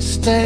to stay.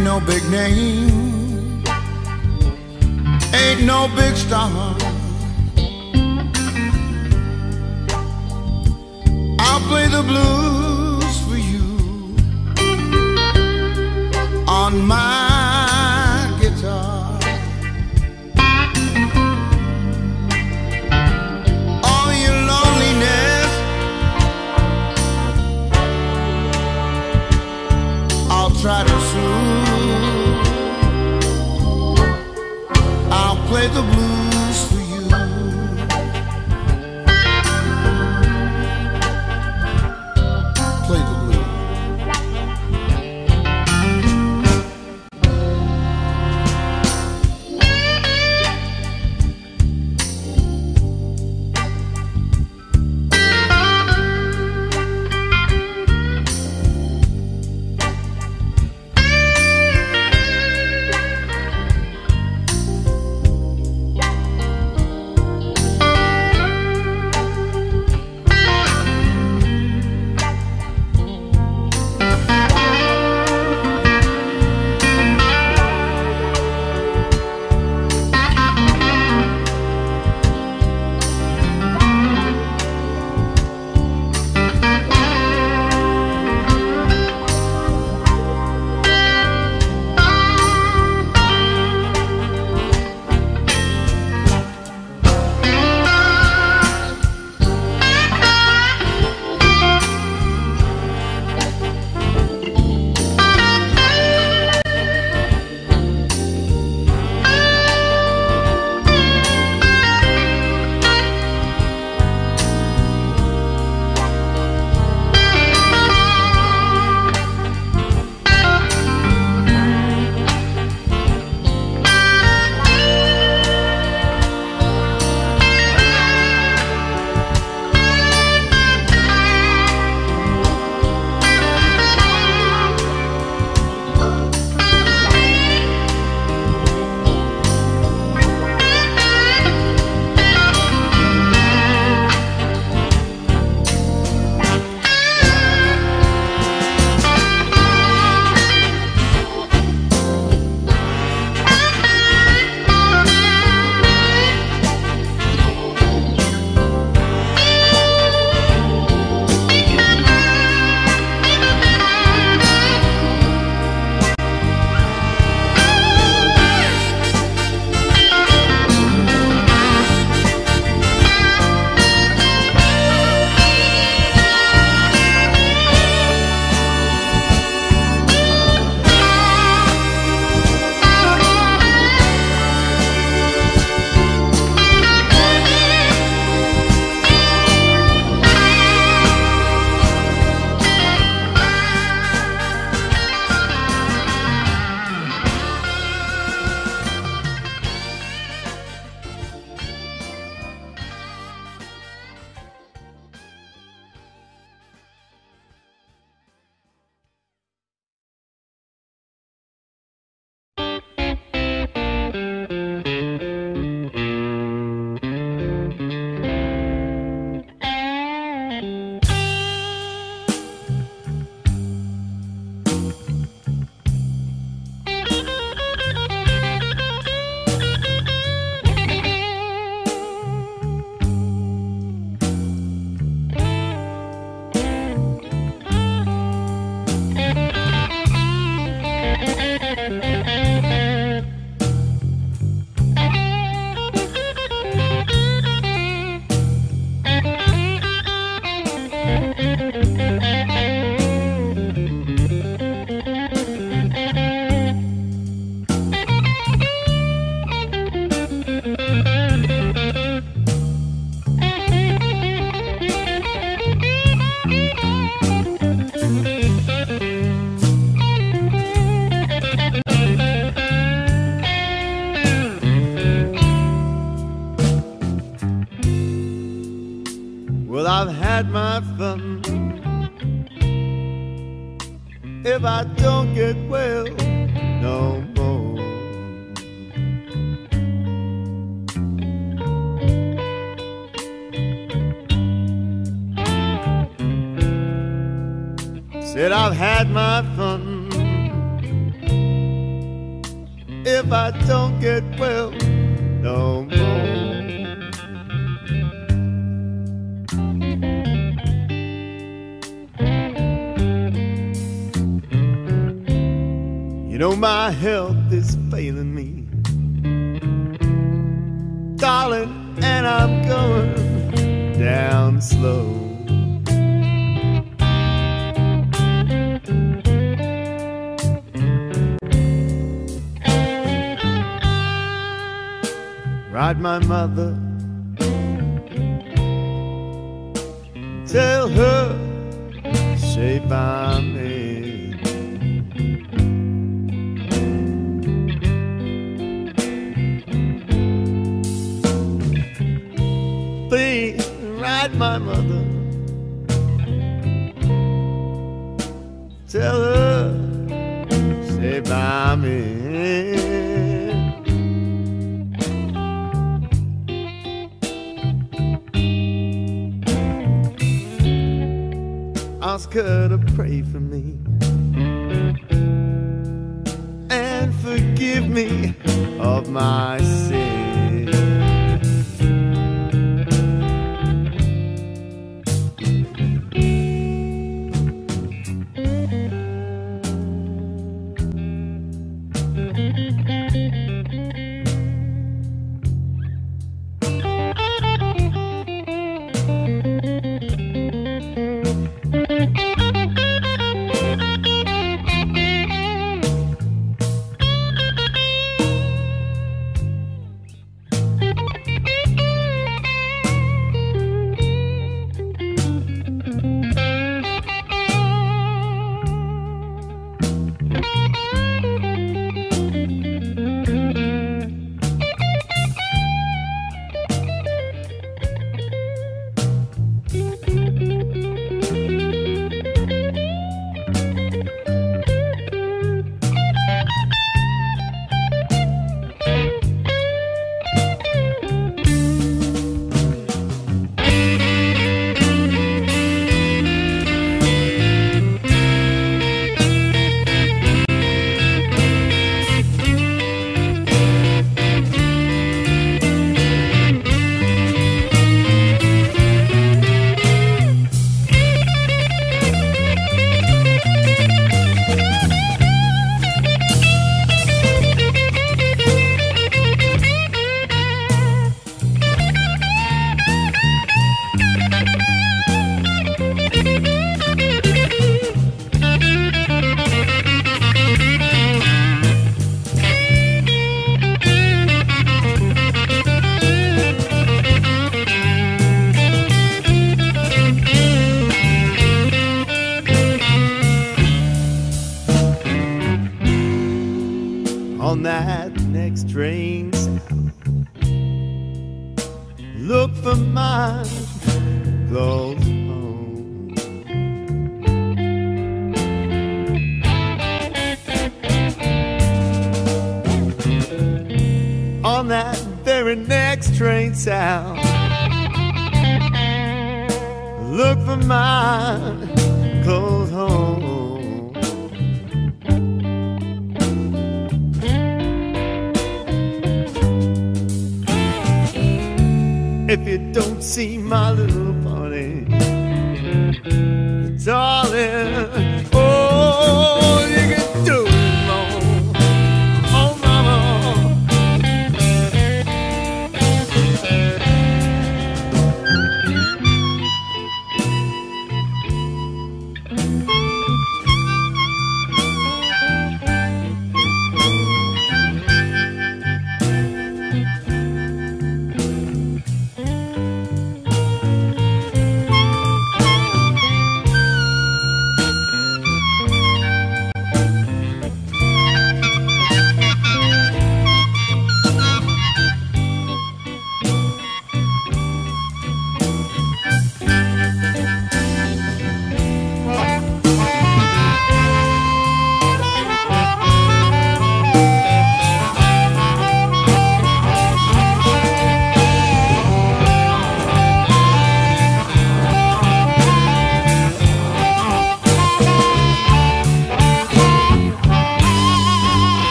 Ain't no big name, ain't no big star. I'll play the blues for you on my the blues.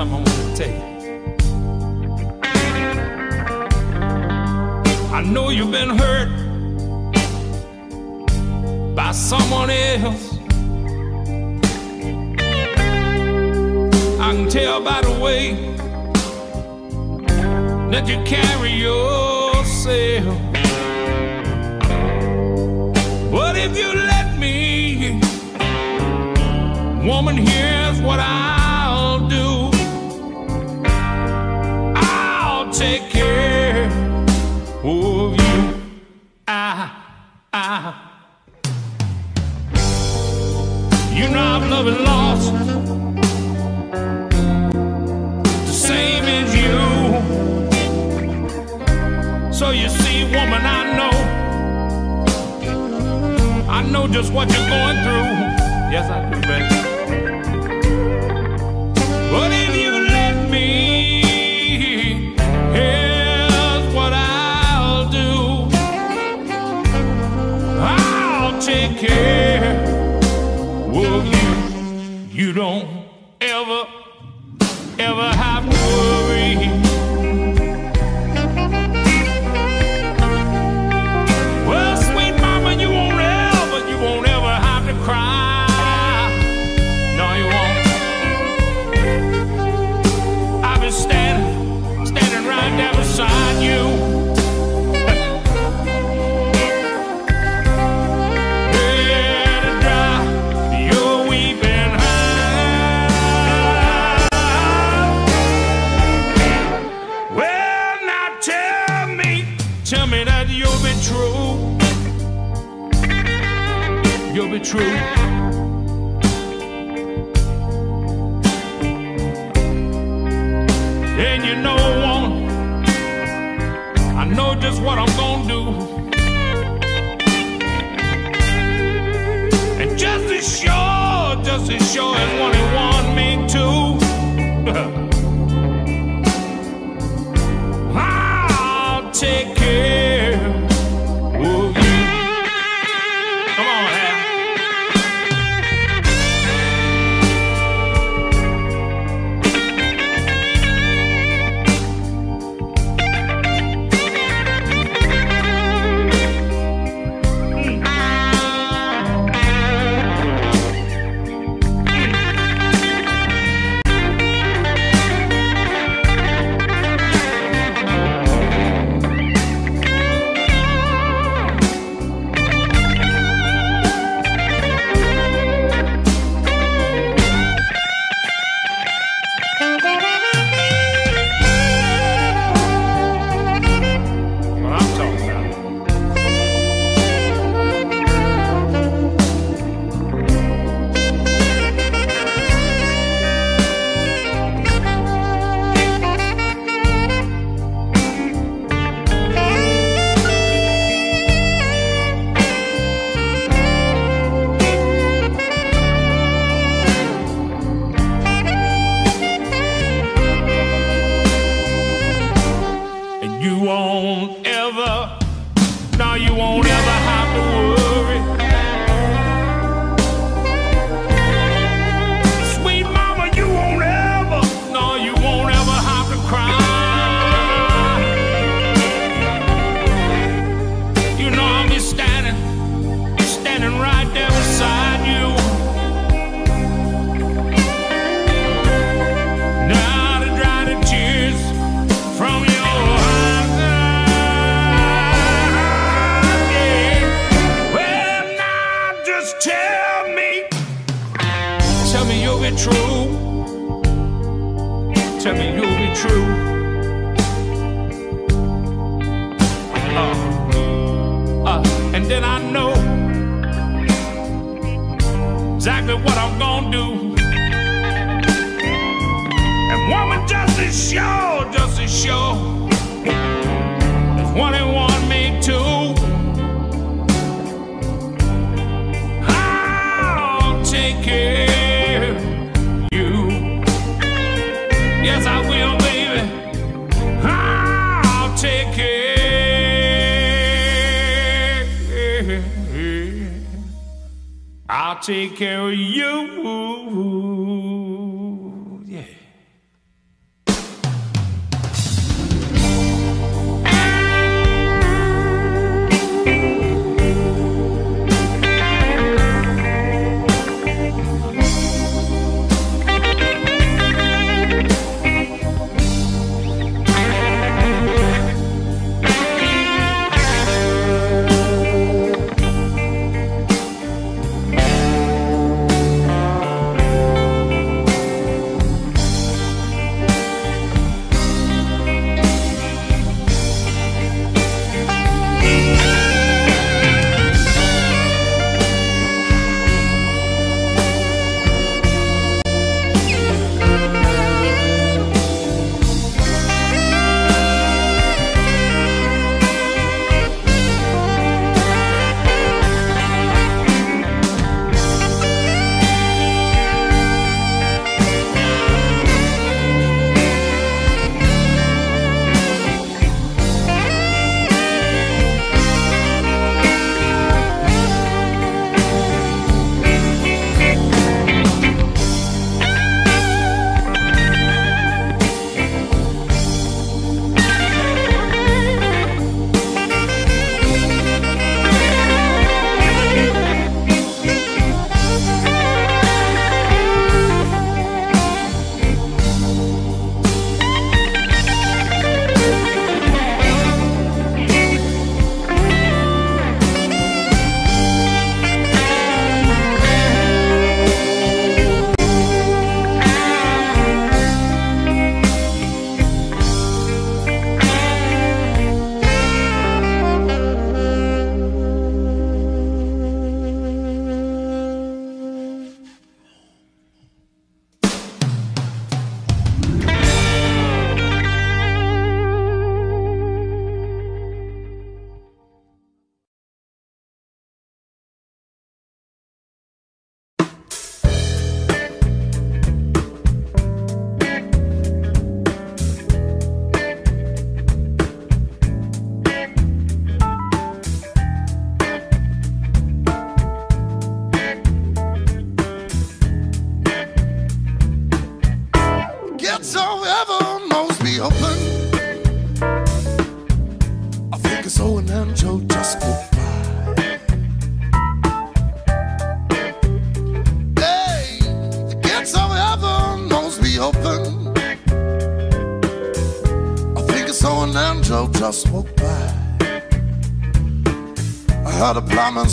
I got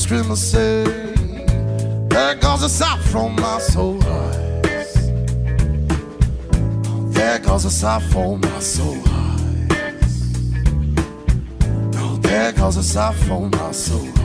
stream of. There goes the sound from my soul eyes. There goes the sound from my soul eyes. There goes the sound from my soul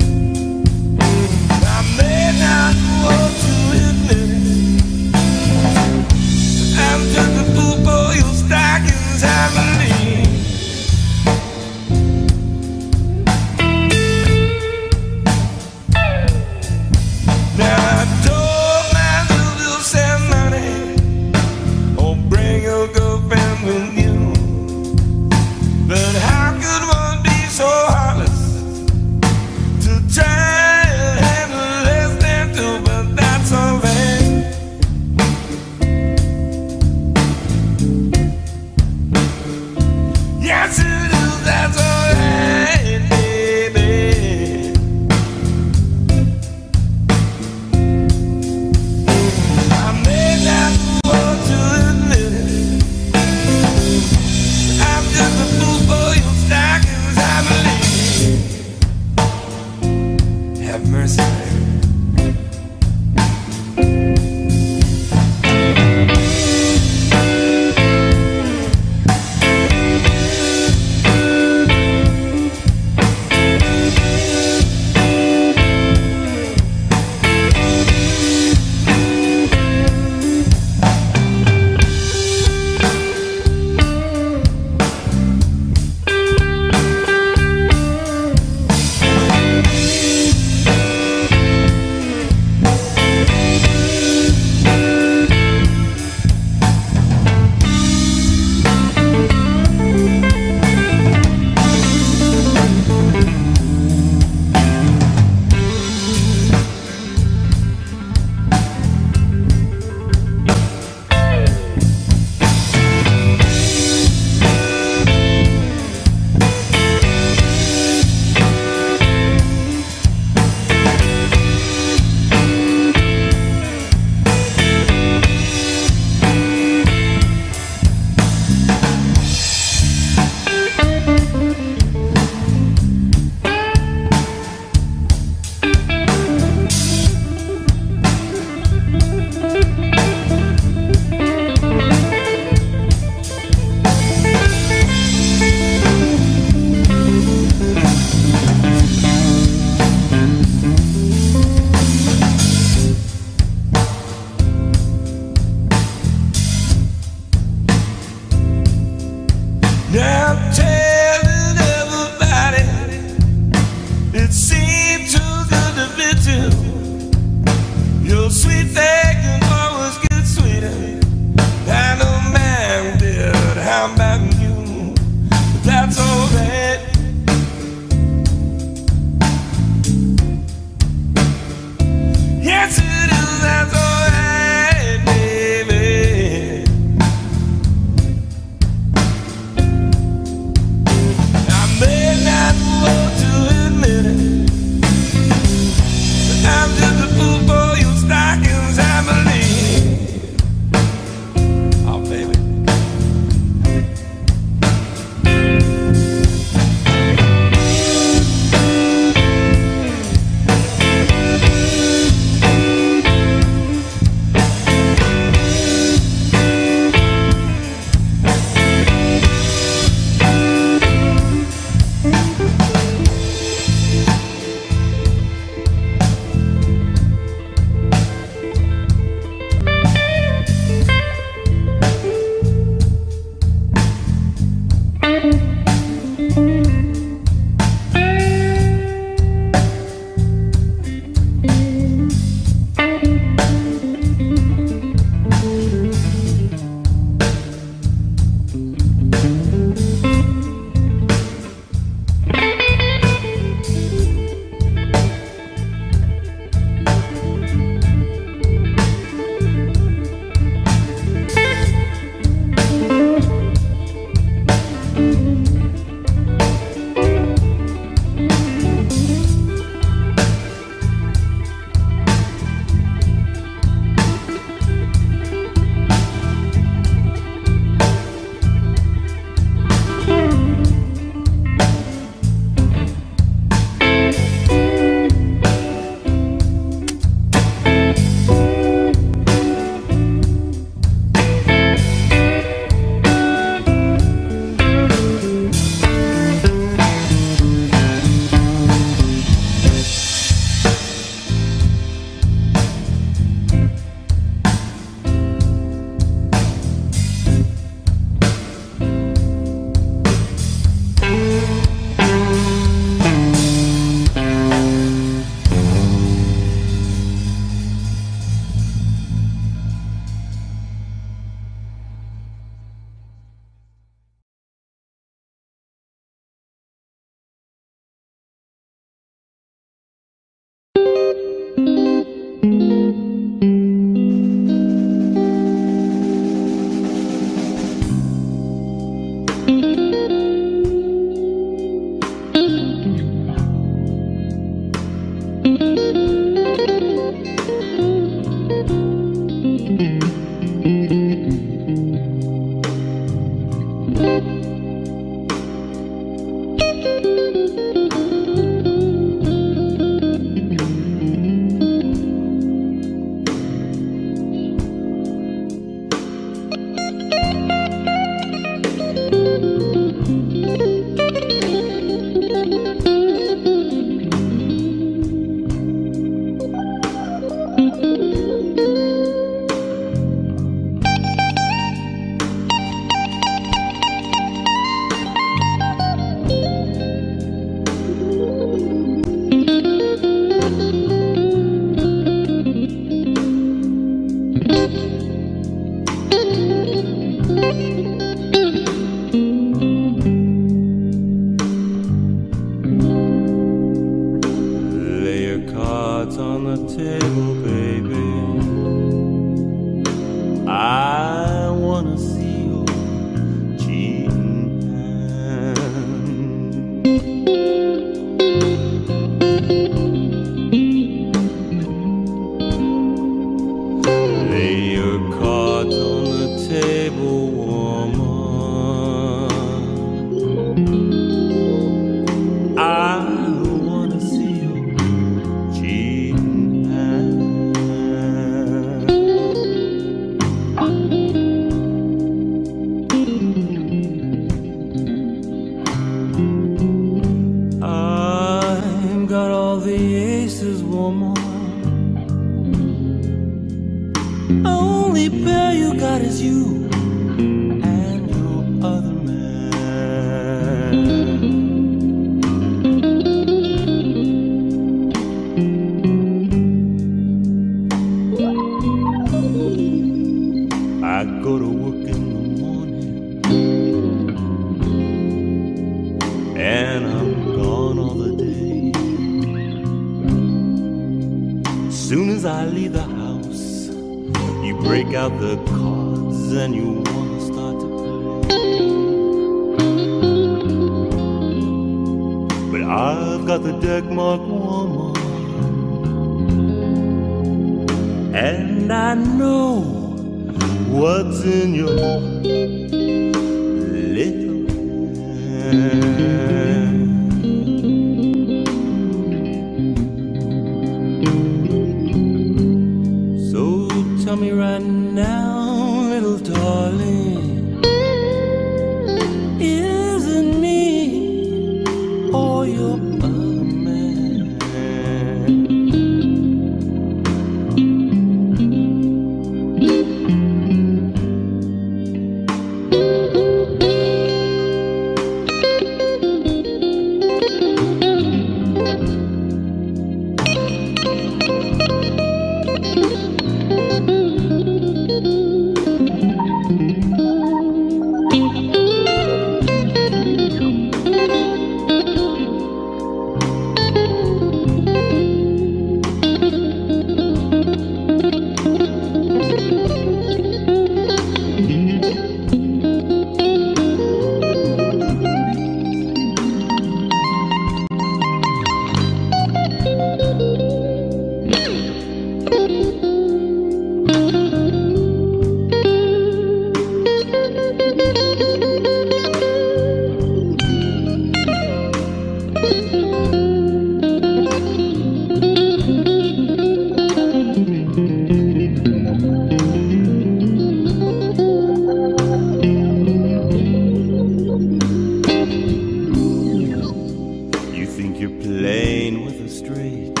streets.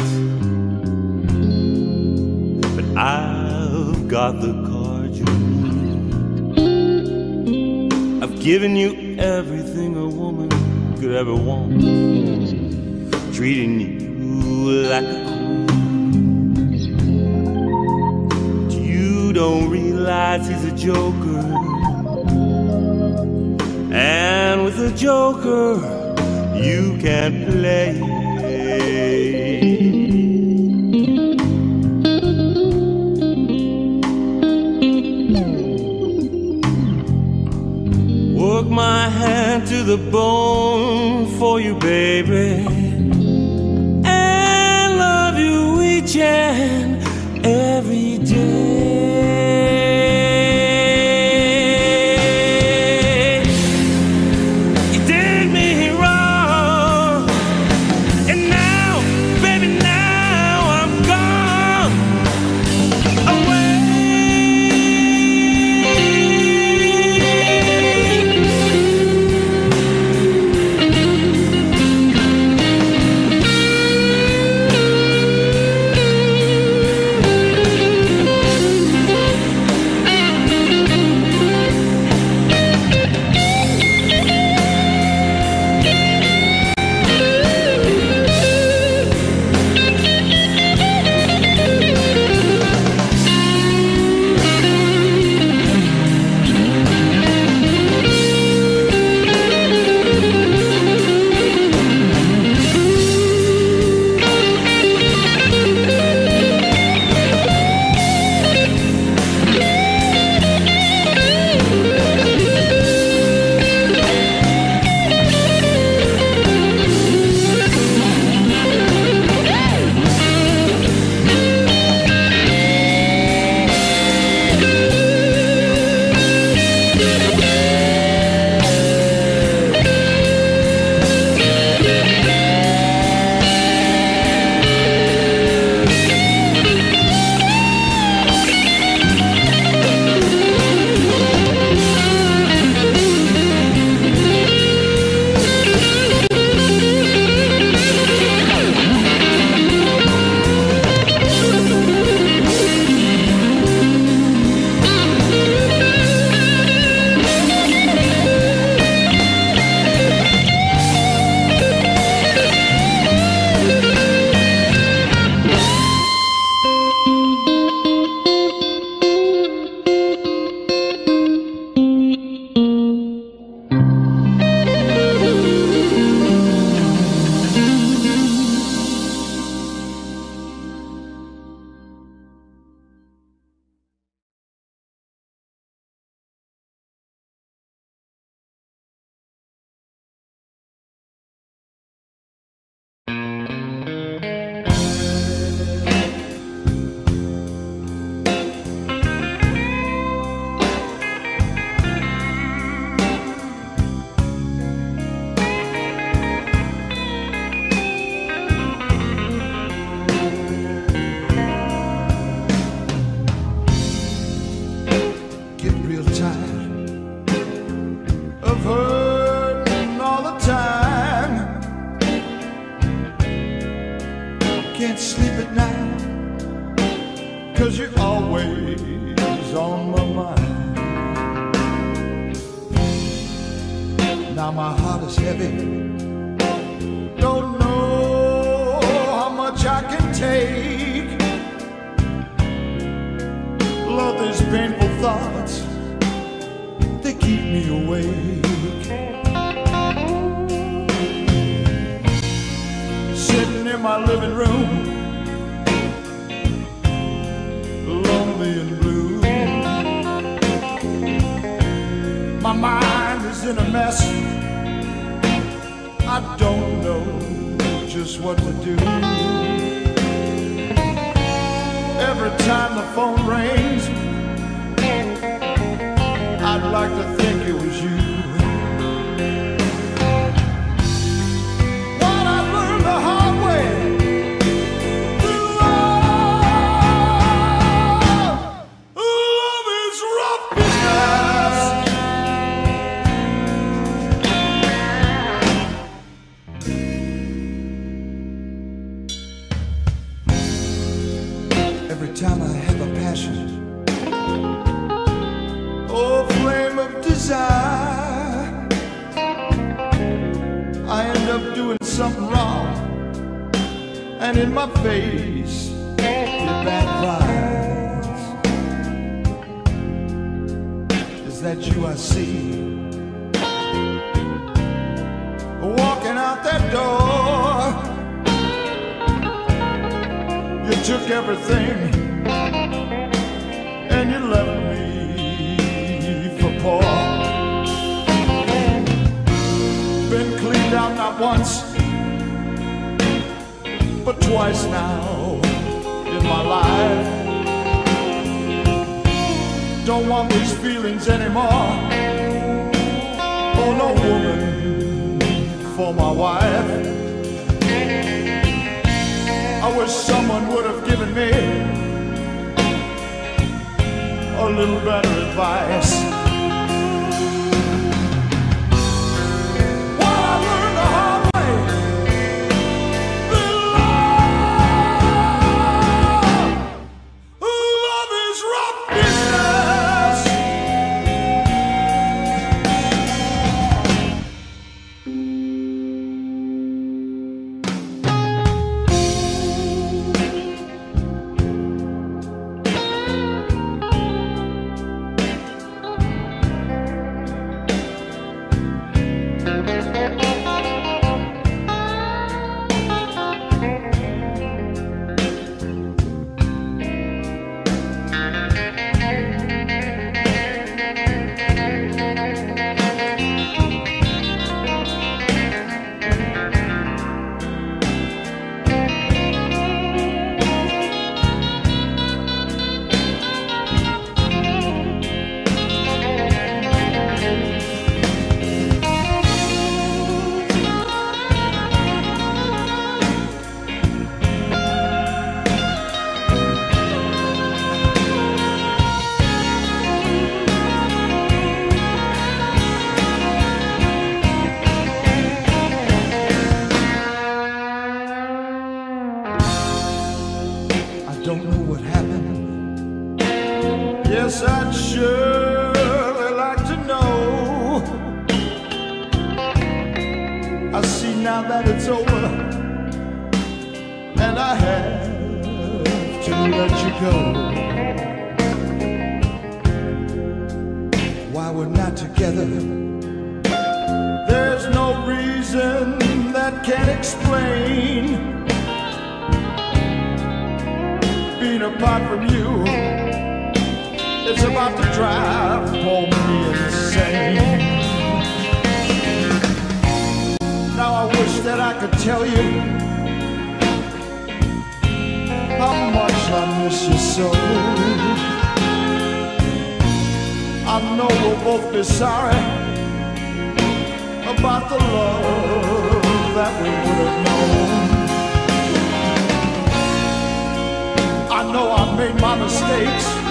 But I've got the card you need. I've given you everything a woman could ever want. Treating you like a queen. But you don't realize he's a joker. And with a joker, you can't play. to the bone for you, baby. And love you each and reason that can't explain Being apart from you. It's about to drive me insane. Now I wish that I could tell you How much I miss you so. I know we'll both be sorry about the love that we would have known. I know I've made my mistakes.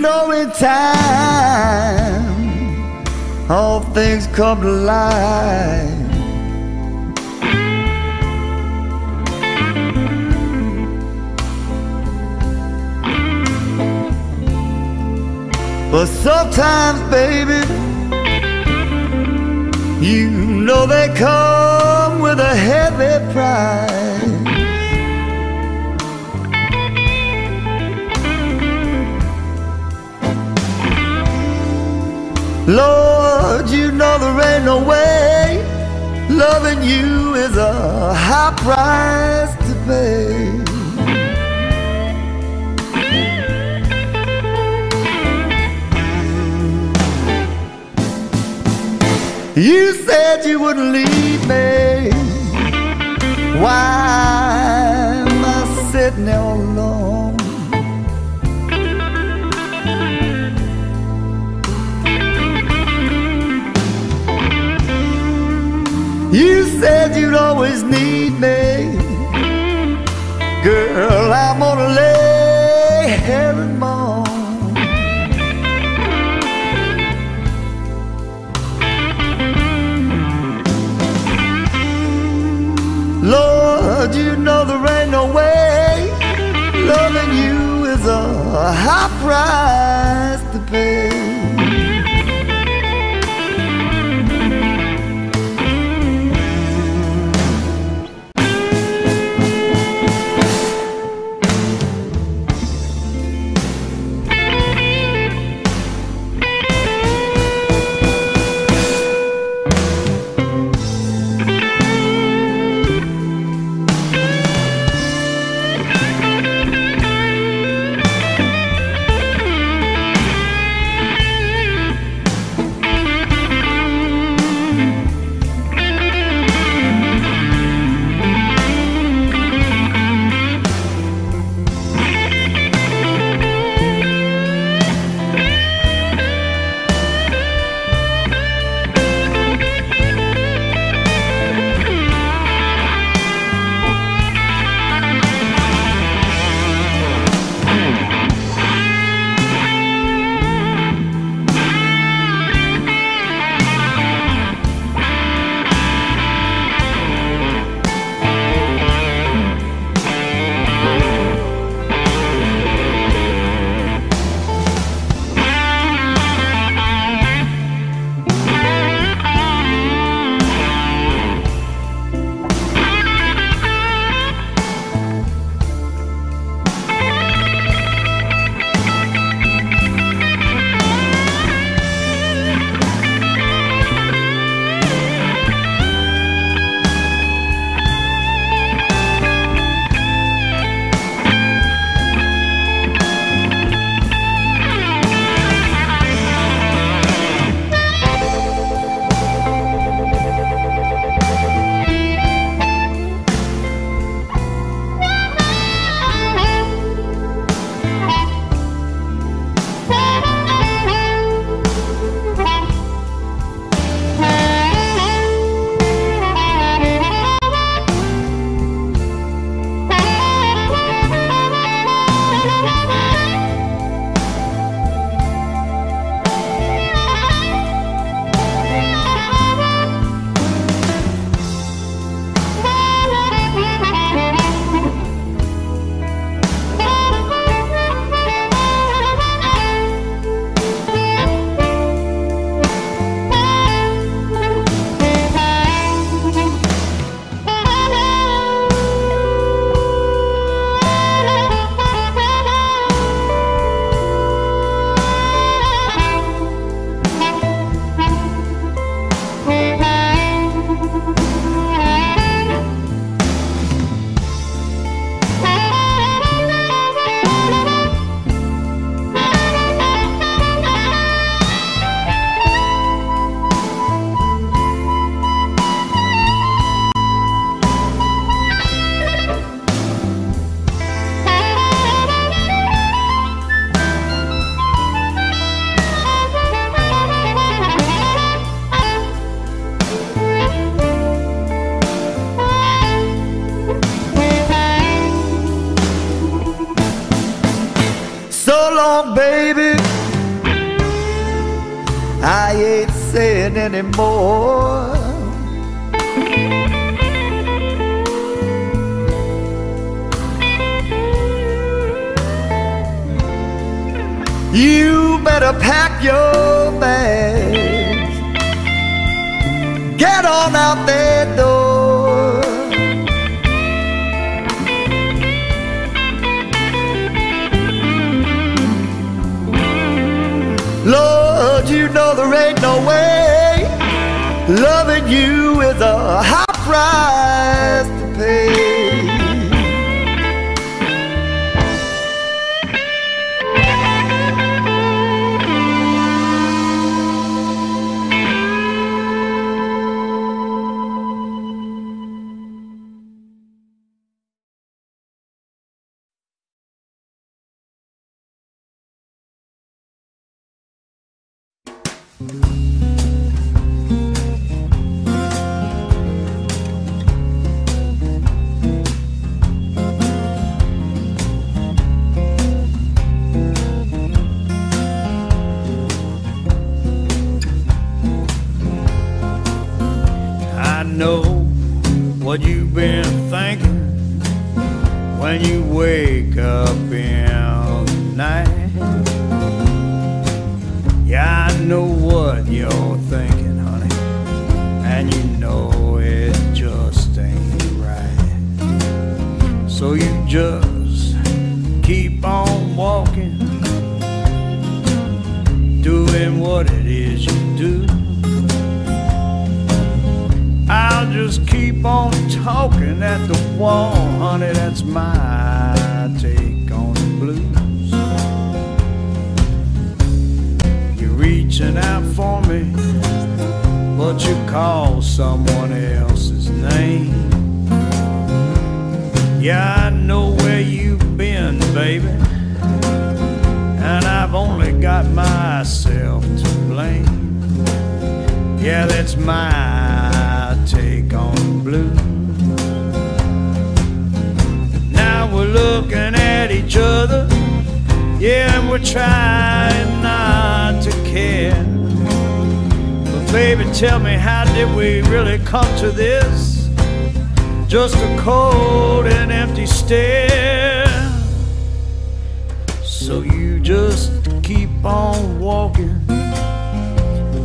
Know in time all things come to light. But sometimes, baby, you know they come with a heavy price. Lord, you know there ain't no way loving you is a high price to pay. You said you wouldn't leave me. Why am I sitting there alone? Said you'd always need me. Girl, I'm gonna lay moan. Lord, you know there ain't no way loving you is a high price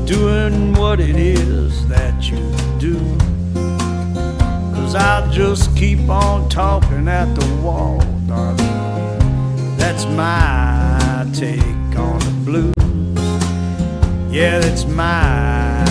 doing what it is that you do. Cause I just keep on talking at the wall, darling. That's my take on the blues. Yeah, that's my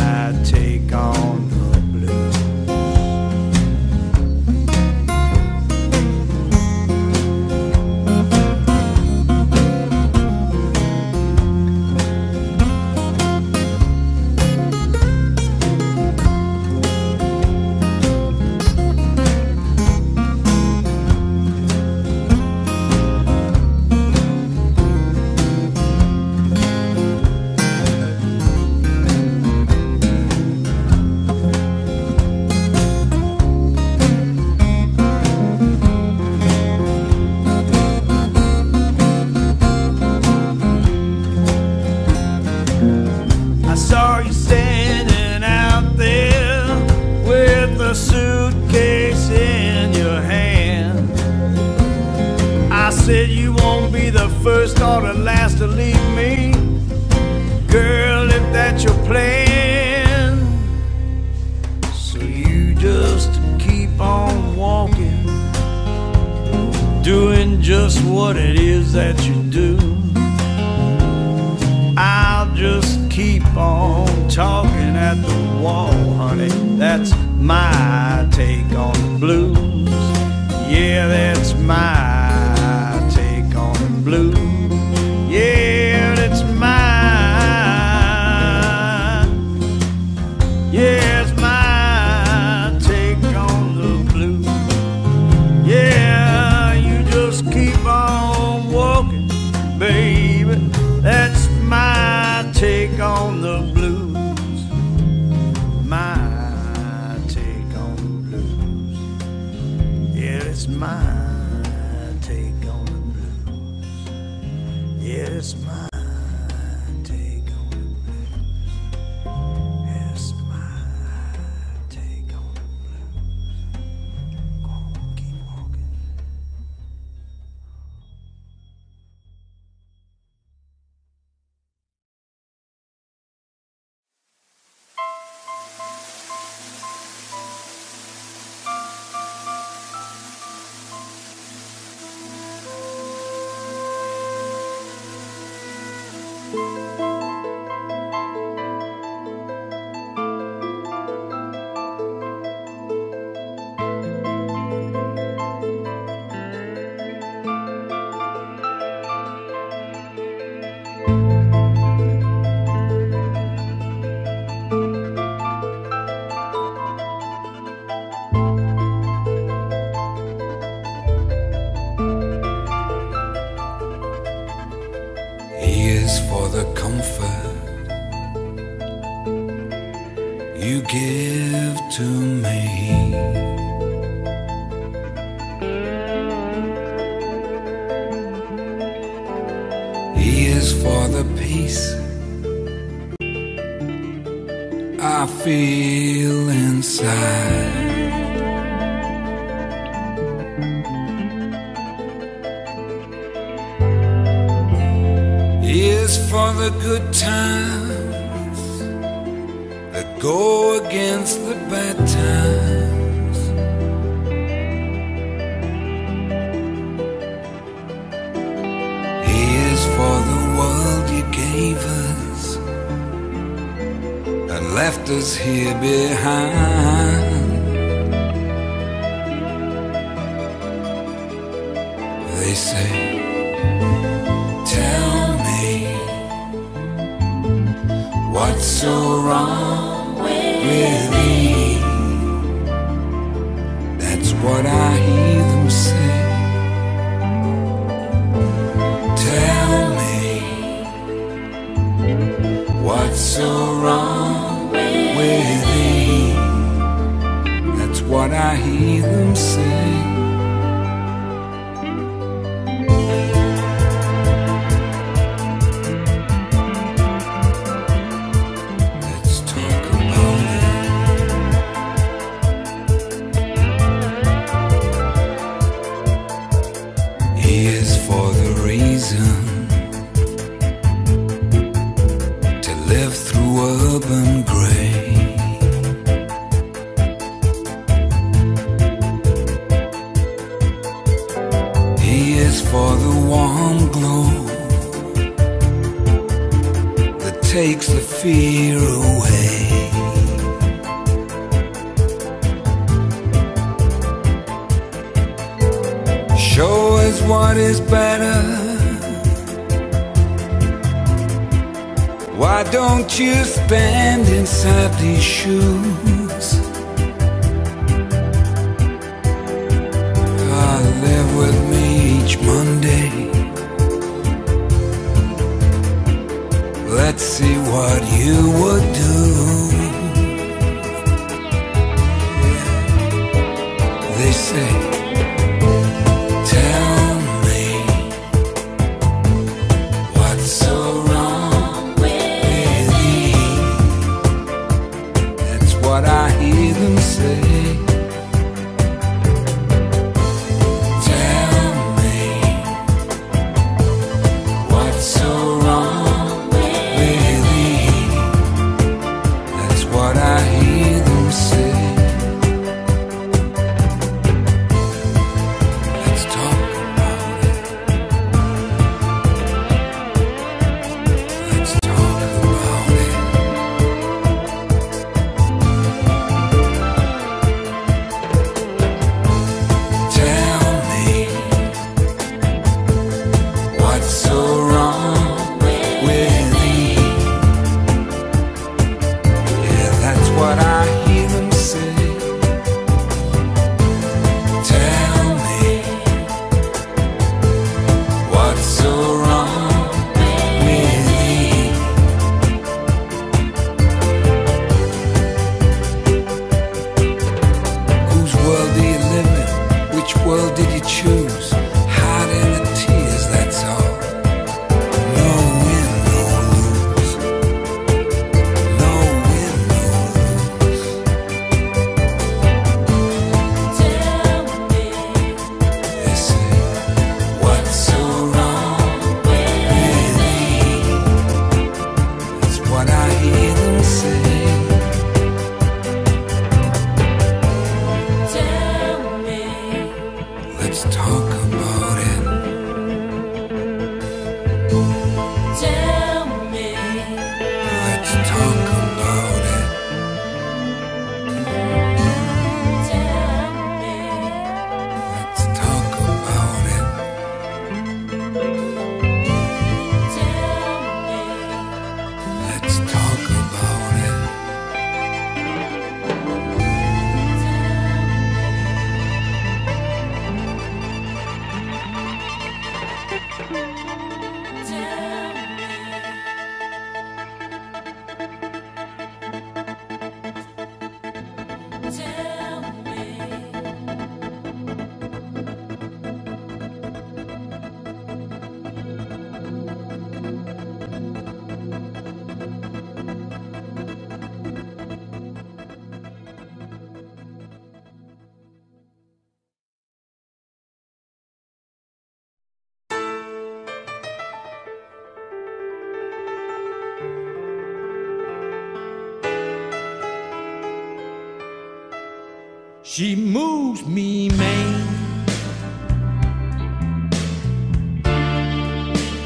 She moves me, man.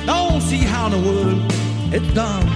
Don't see how in the world it's done.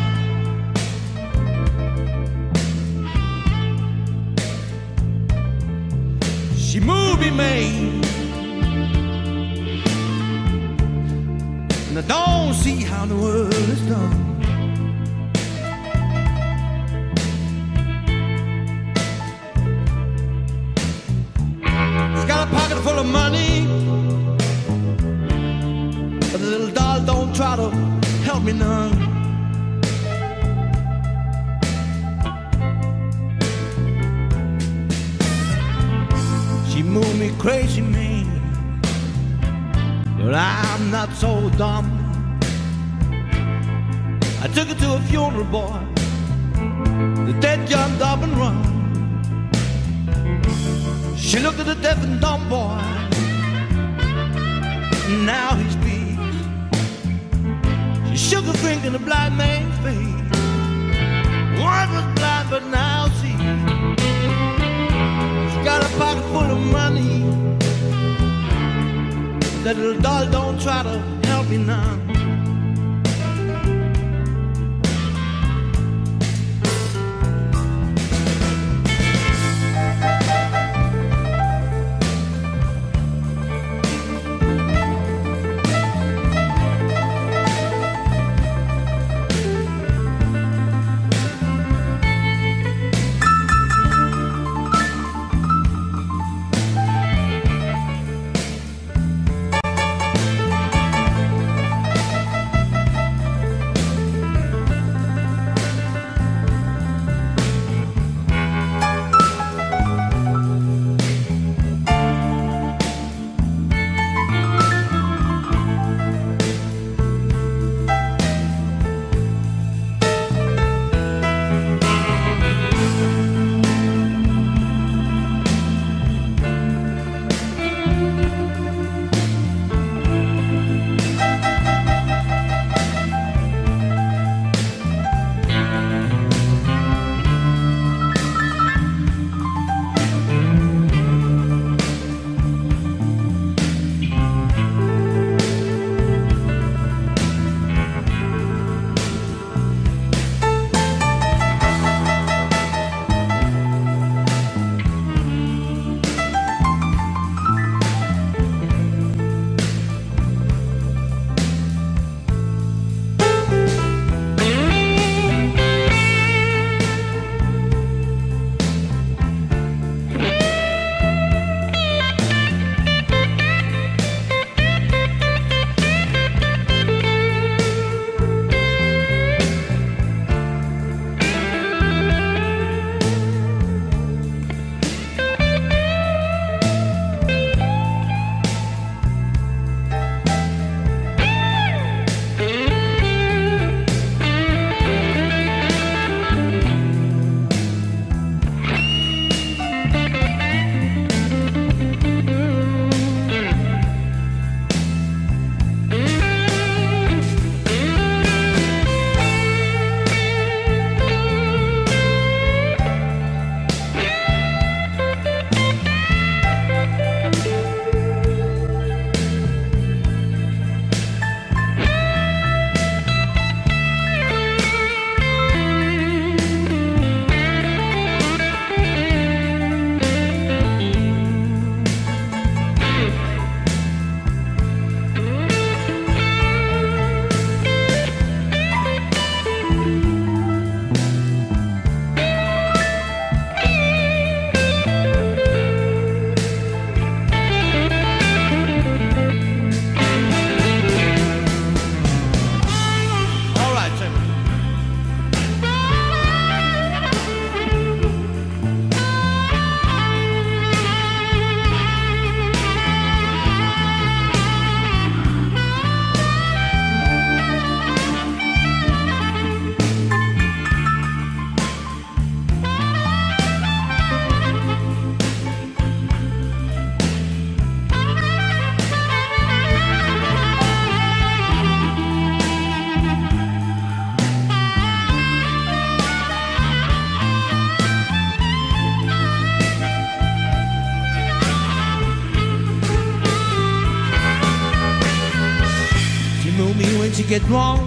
it wrong.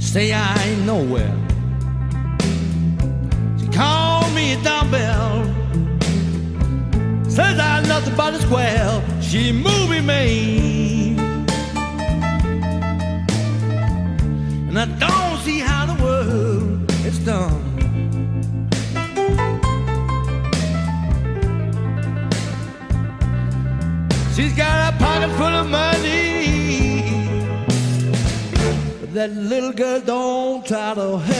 Say I ain't nowhere. She called me a dumbbell. Says I'm nothing but a square. She That little girl don't try to help.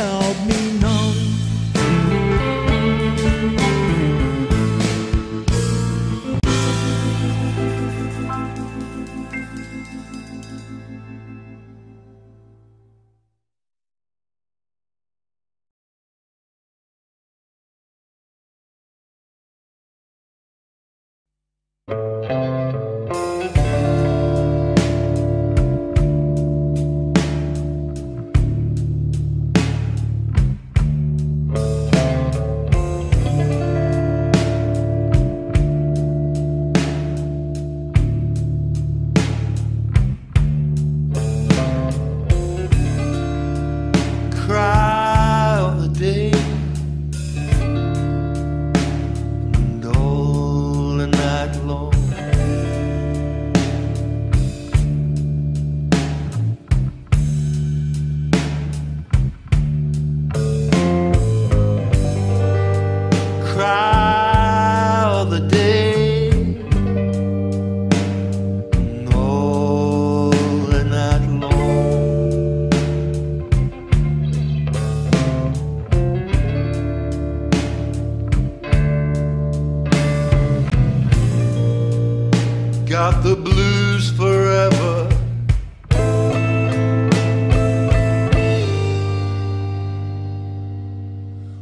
got the blues forever.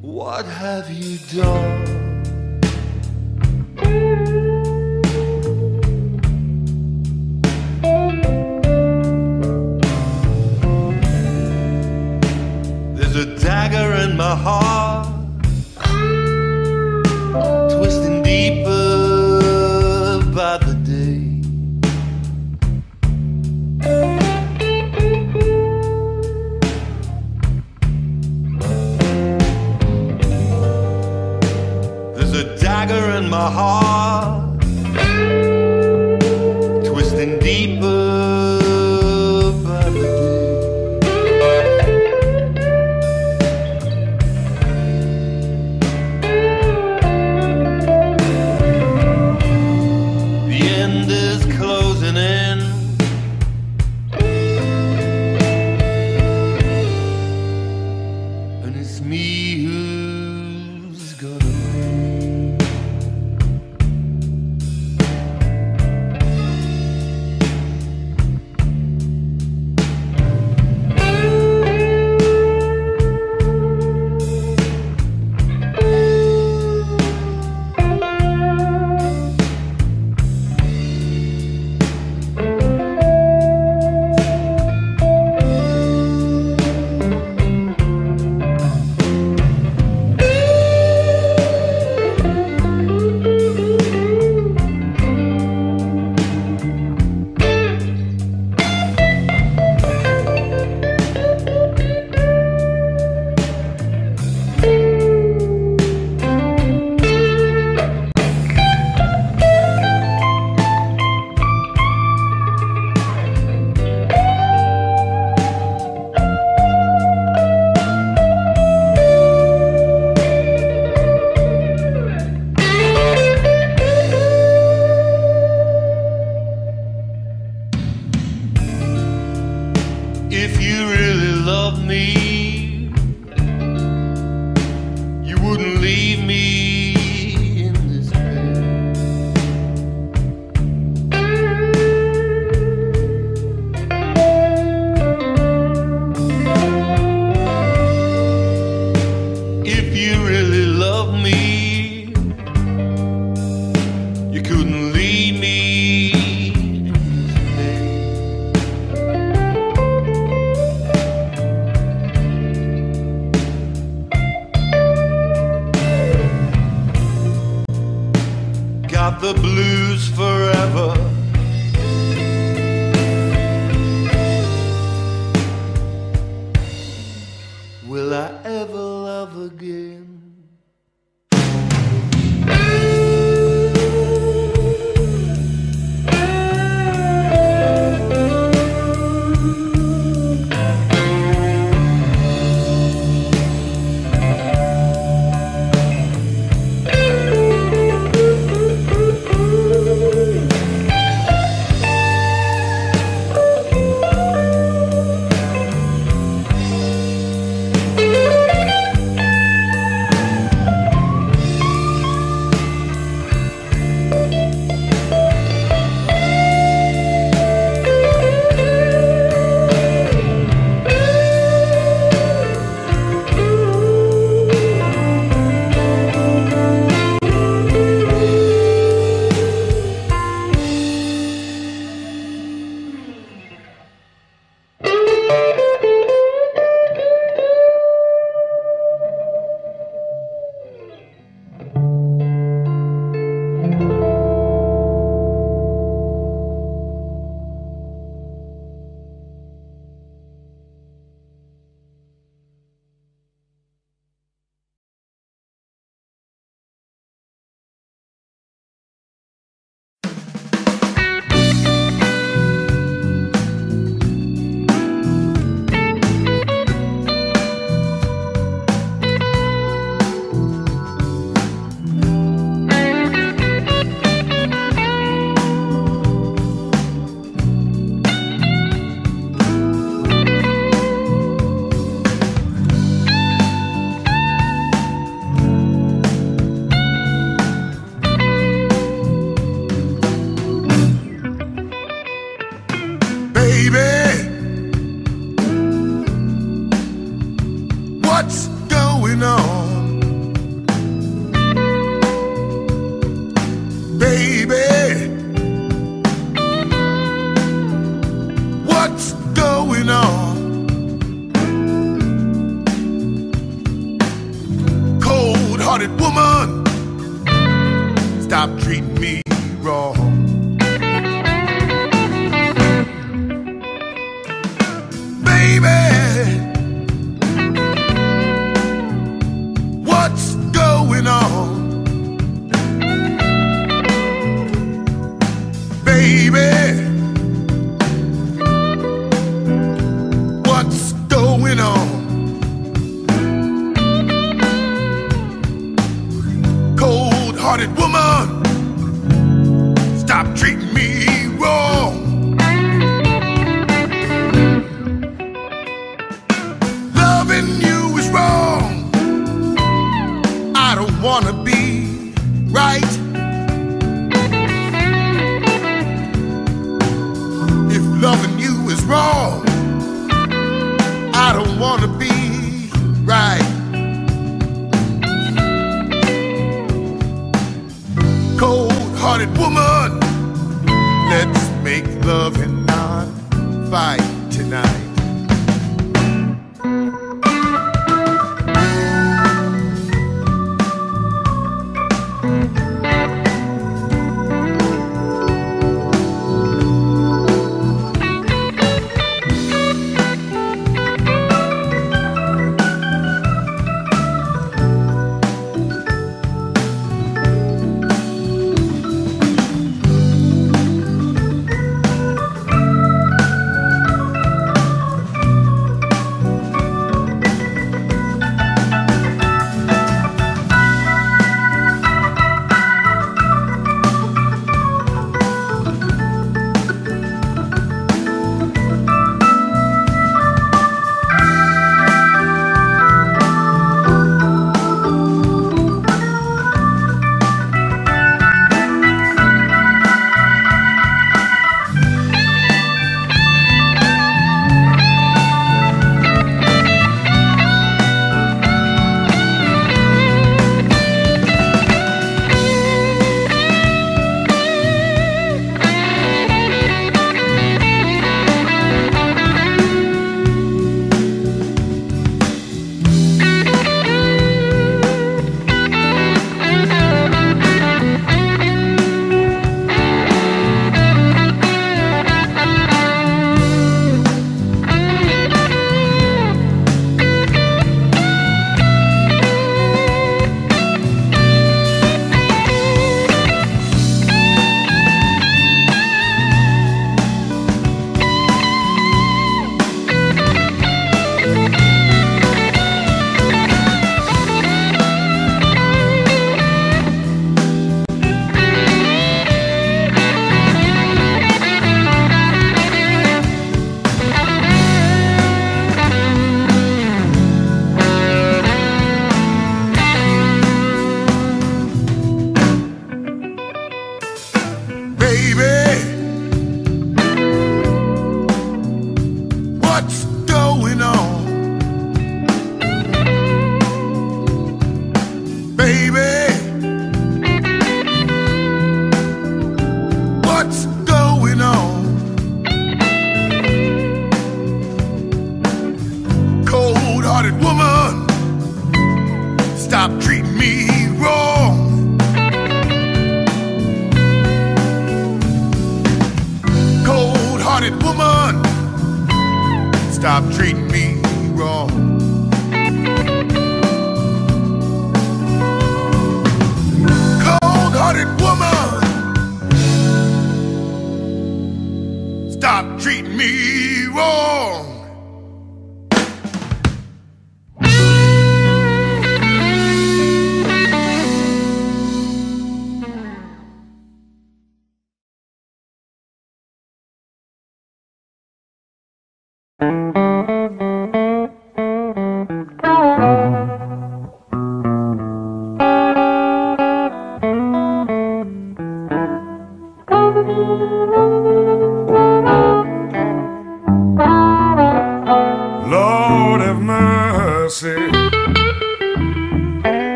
What have you done? There's a dagger in my heart.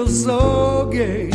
Feel so gay.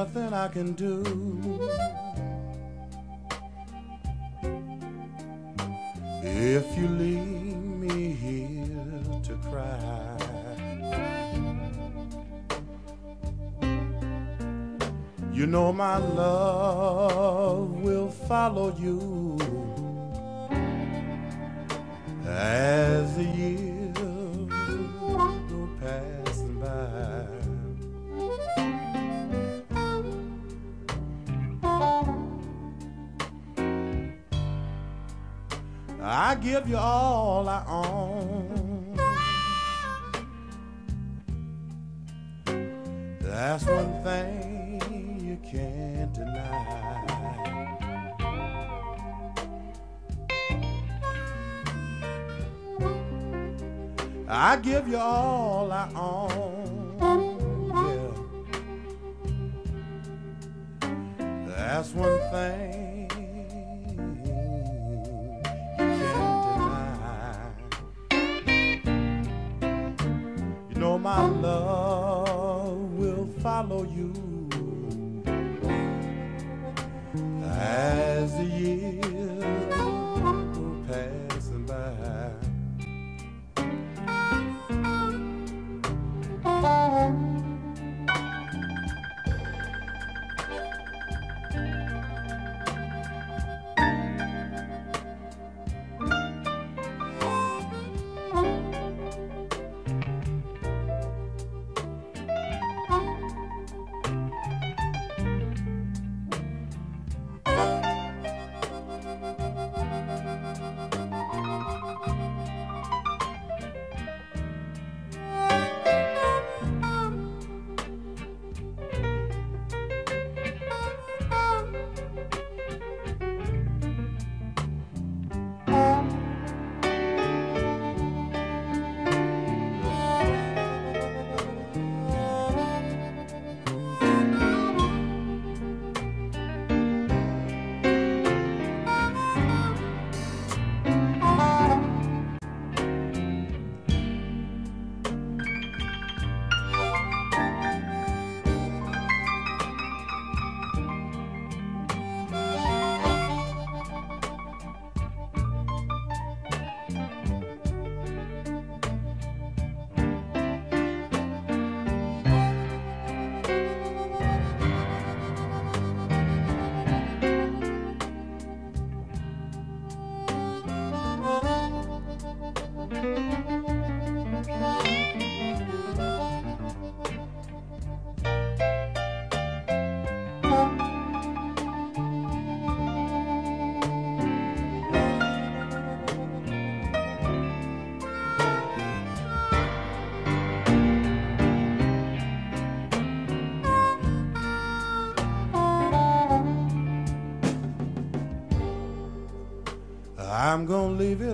nothing I can do.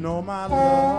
know my love.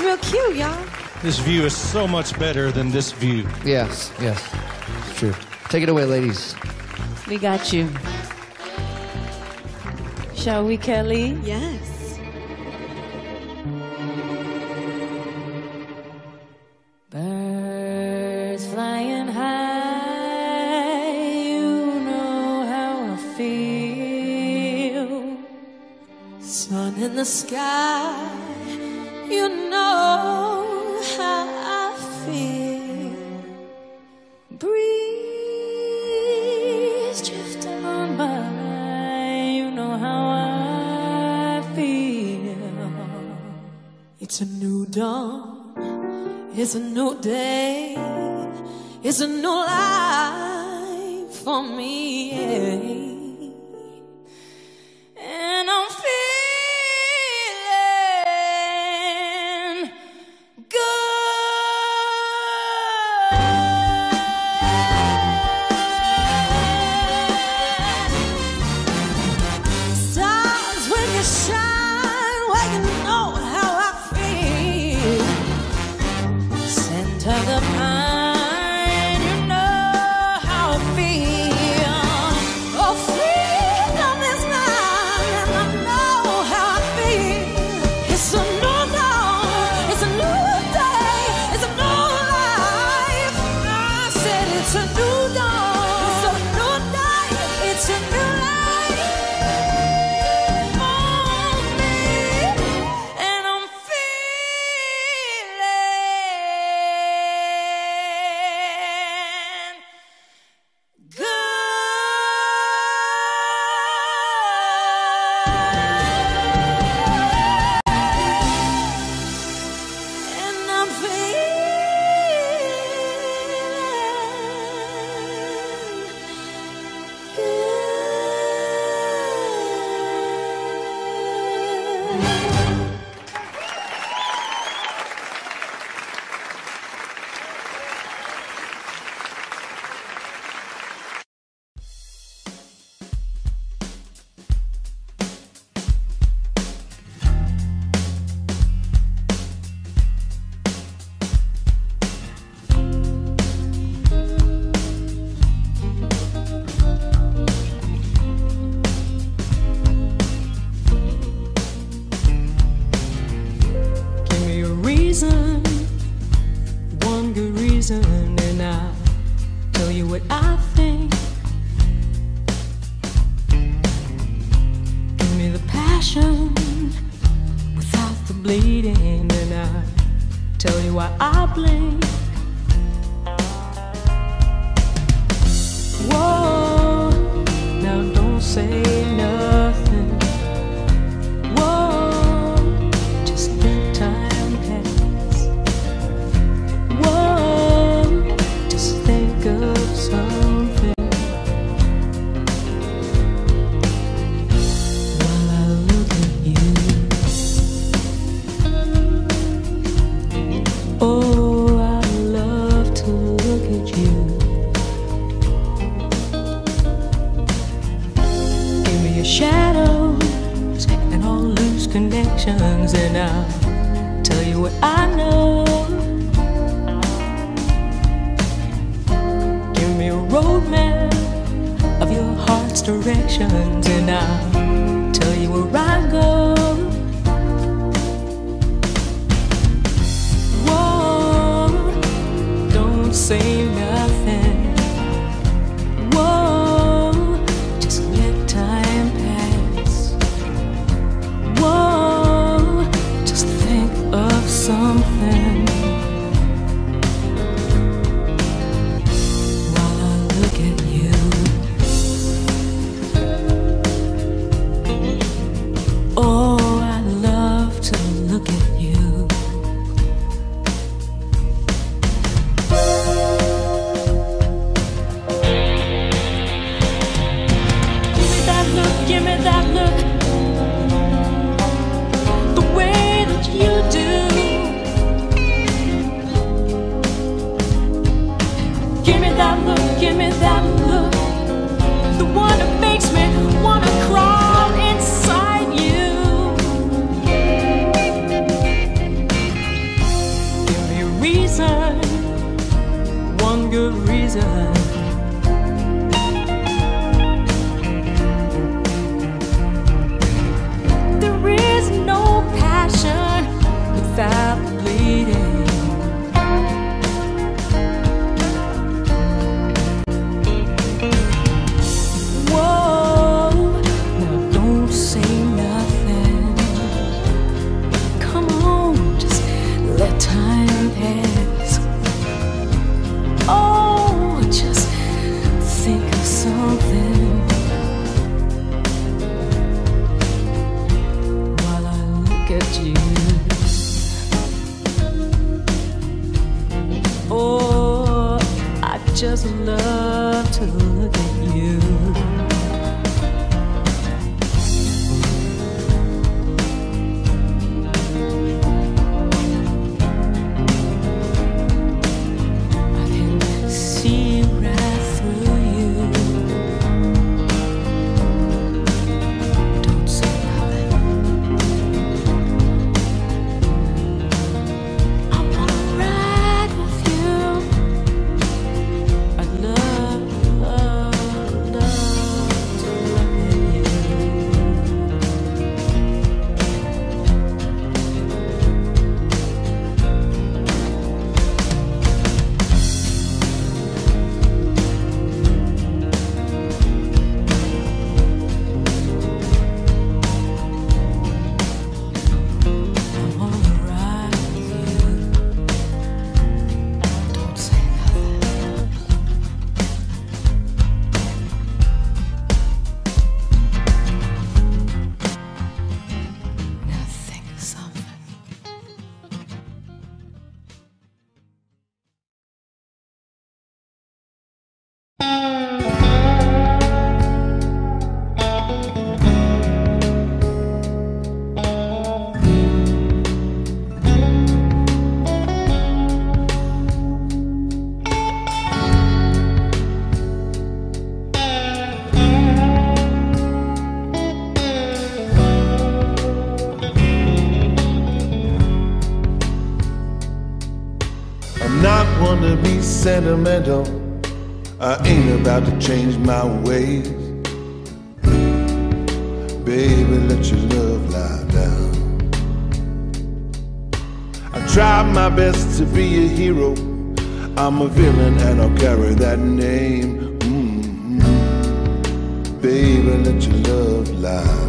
real cute, y'all. This view is so much better than this view. Yes, yes. It's true. Take it away, ladies. We got you. Shall we, Kelly? Yes. is a no sentimental. I ain't about to change my ways. Baby, let your love lie down. I try my best to be a hero. I'm a villain and I'll carry that name. Mm -hmm. Baby, let your love lie.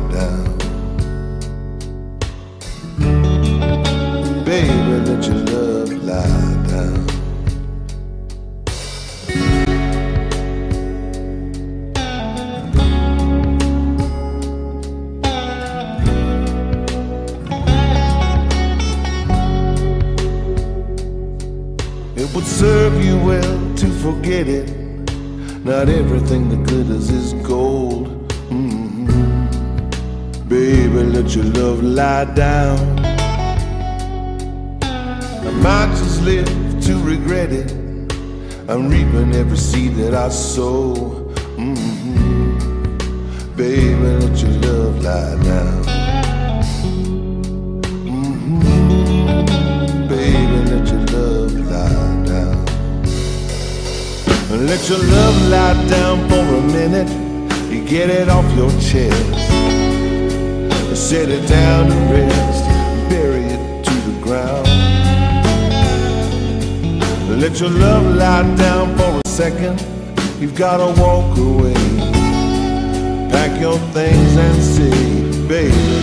thing that glitters is gold. Mm -hmm. Baby, let your love lie down. I might just live to regret it. I'm reaping every seed that I sow. you've gotta walk away. Pack your things and see, baby.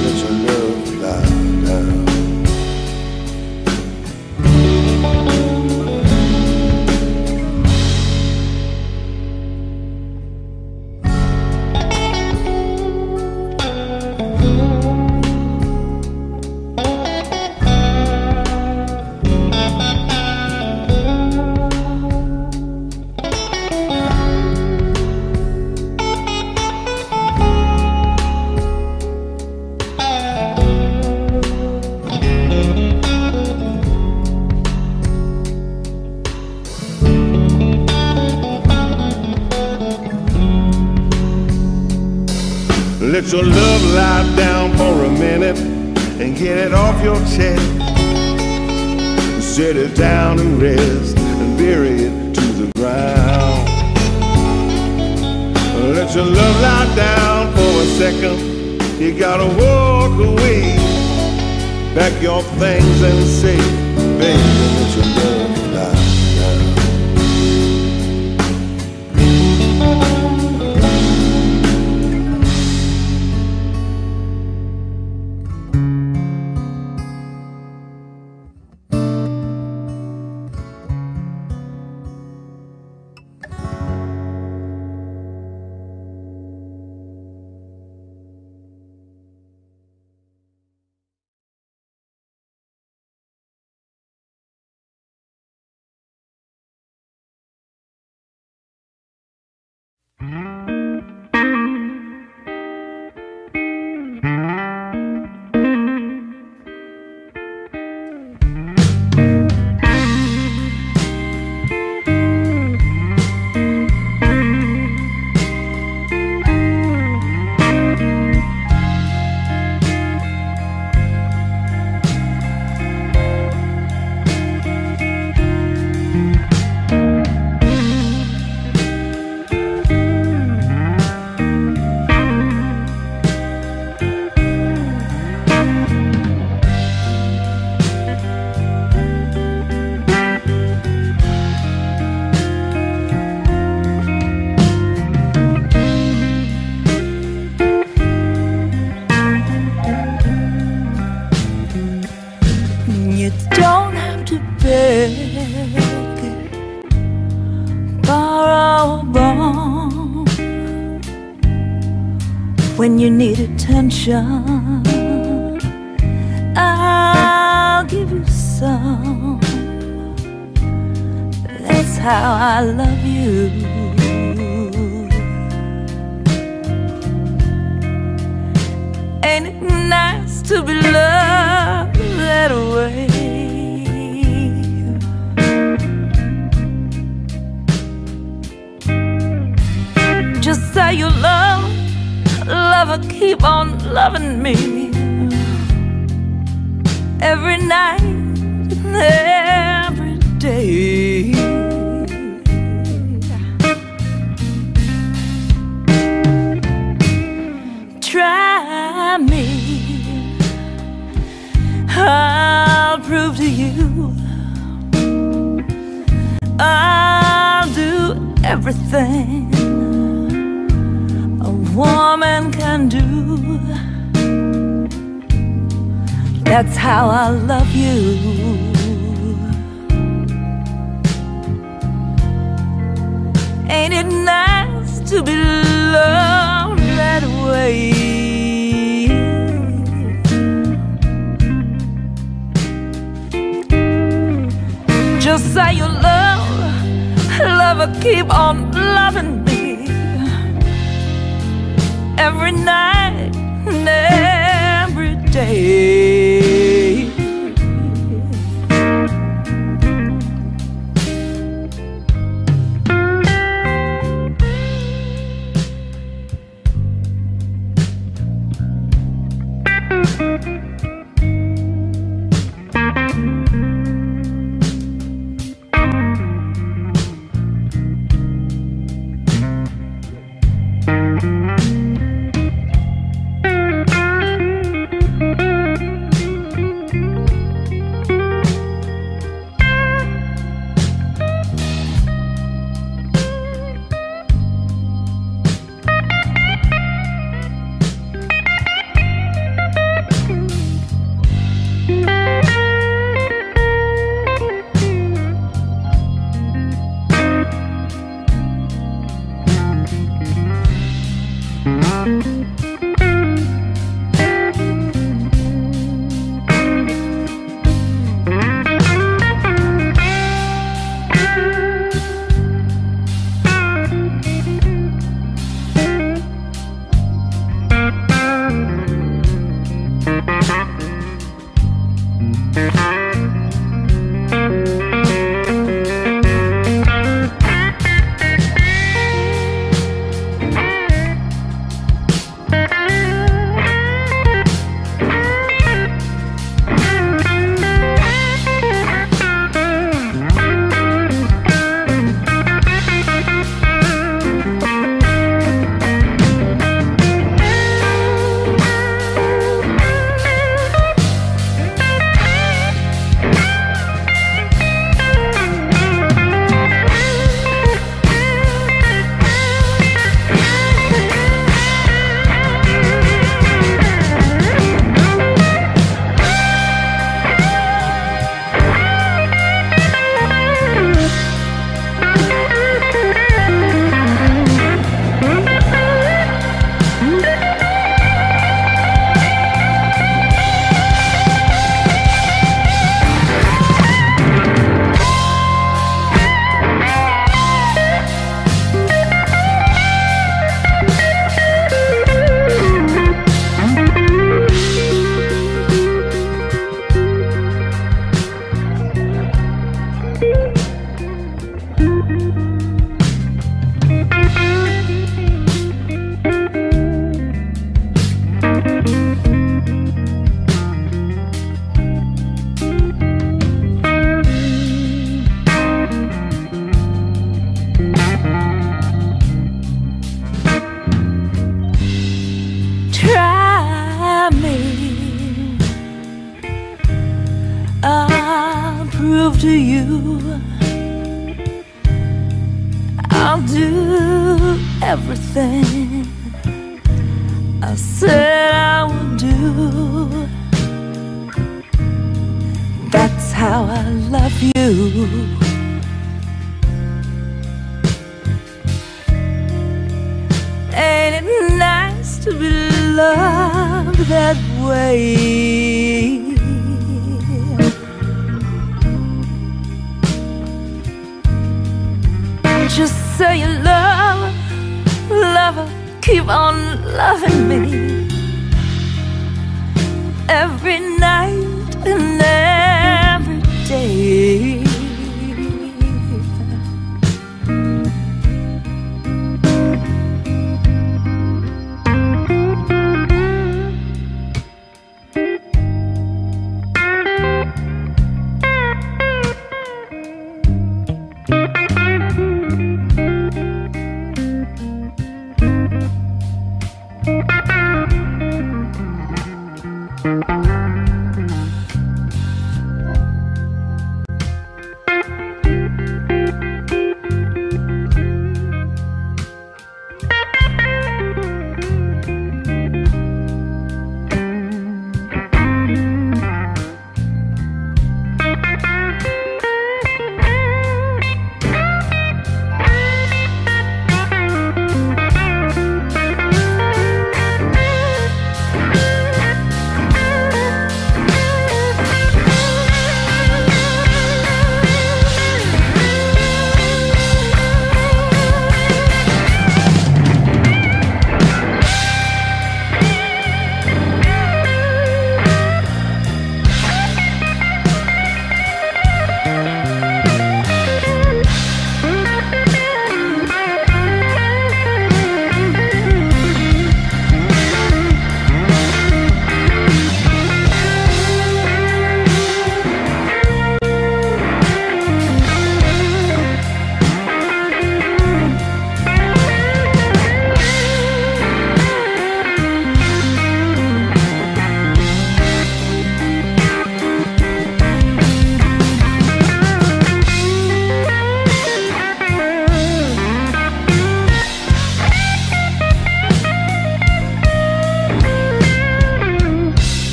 자 every night, and every day. Try me. I'll prove to you I'll do everything a woman can do. That's how I love you. Ain't it nice to be loved that way? Just say you love, lover, keep on loving me every night and every day.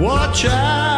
Watch out,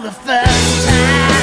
the first time.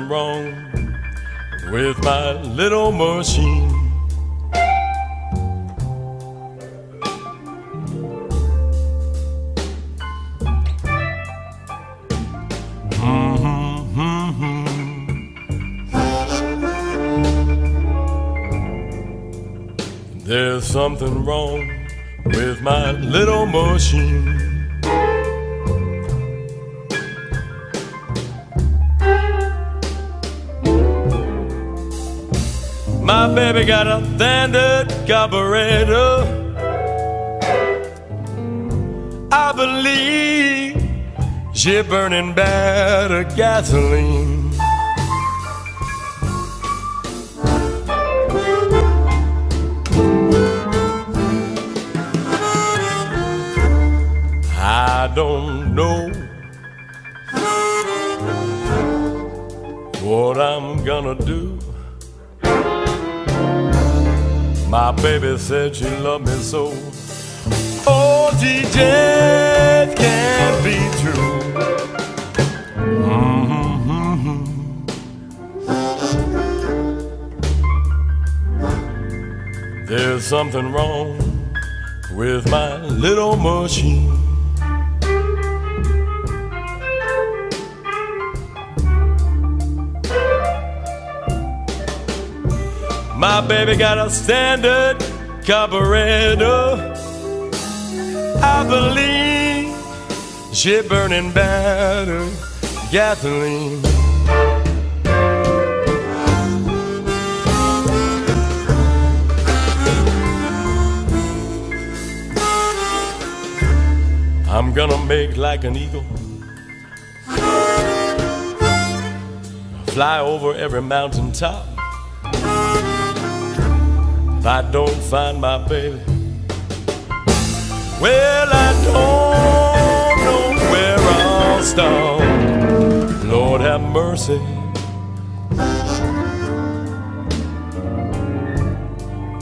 Wrong with my little machine. Carburetor. I believe she burning better gasoline. Baby said she loved me so. Oh, she can't be true. Mhm. There's something wrong with my little machine. My baby got a standard carburetor. I believe she burning better gasoline. I'm gonna make like an eagle. Fly over every mountain top. If I don't find my baby, well, I don't know where I'll start. Lord have mercy.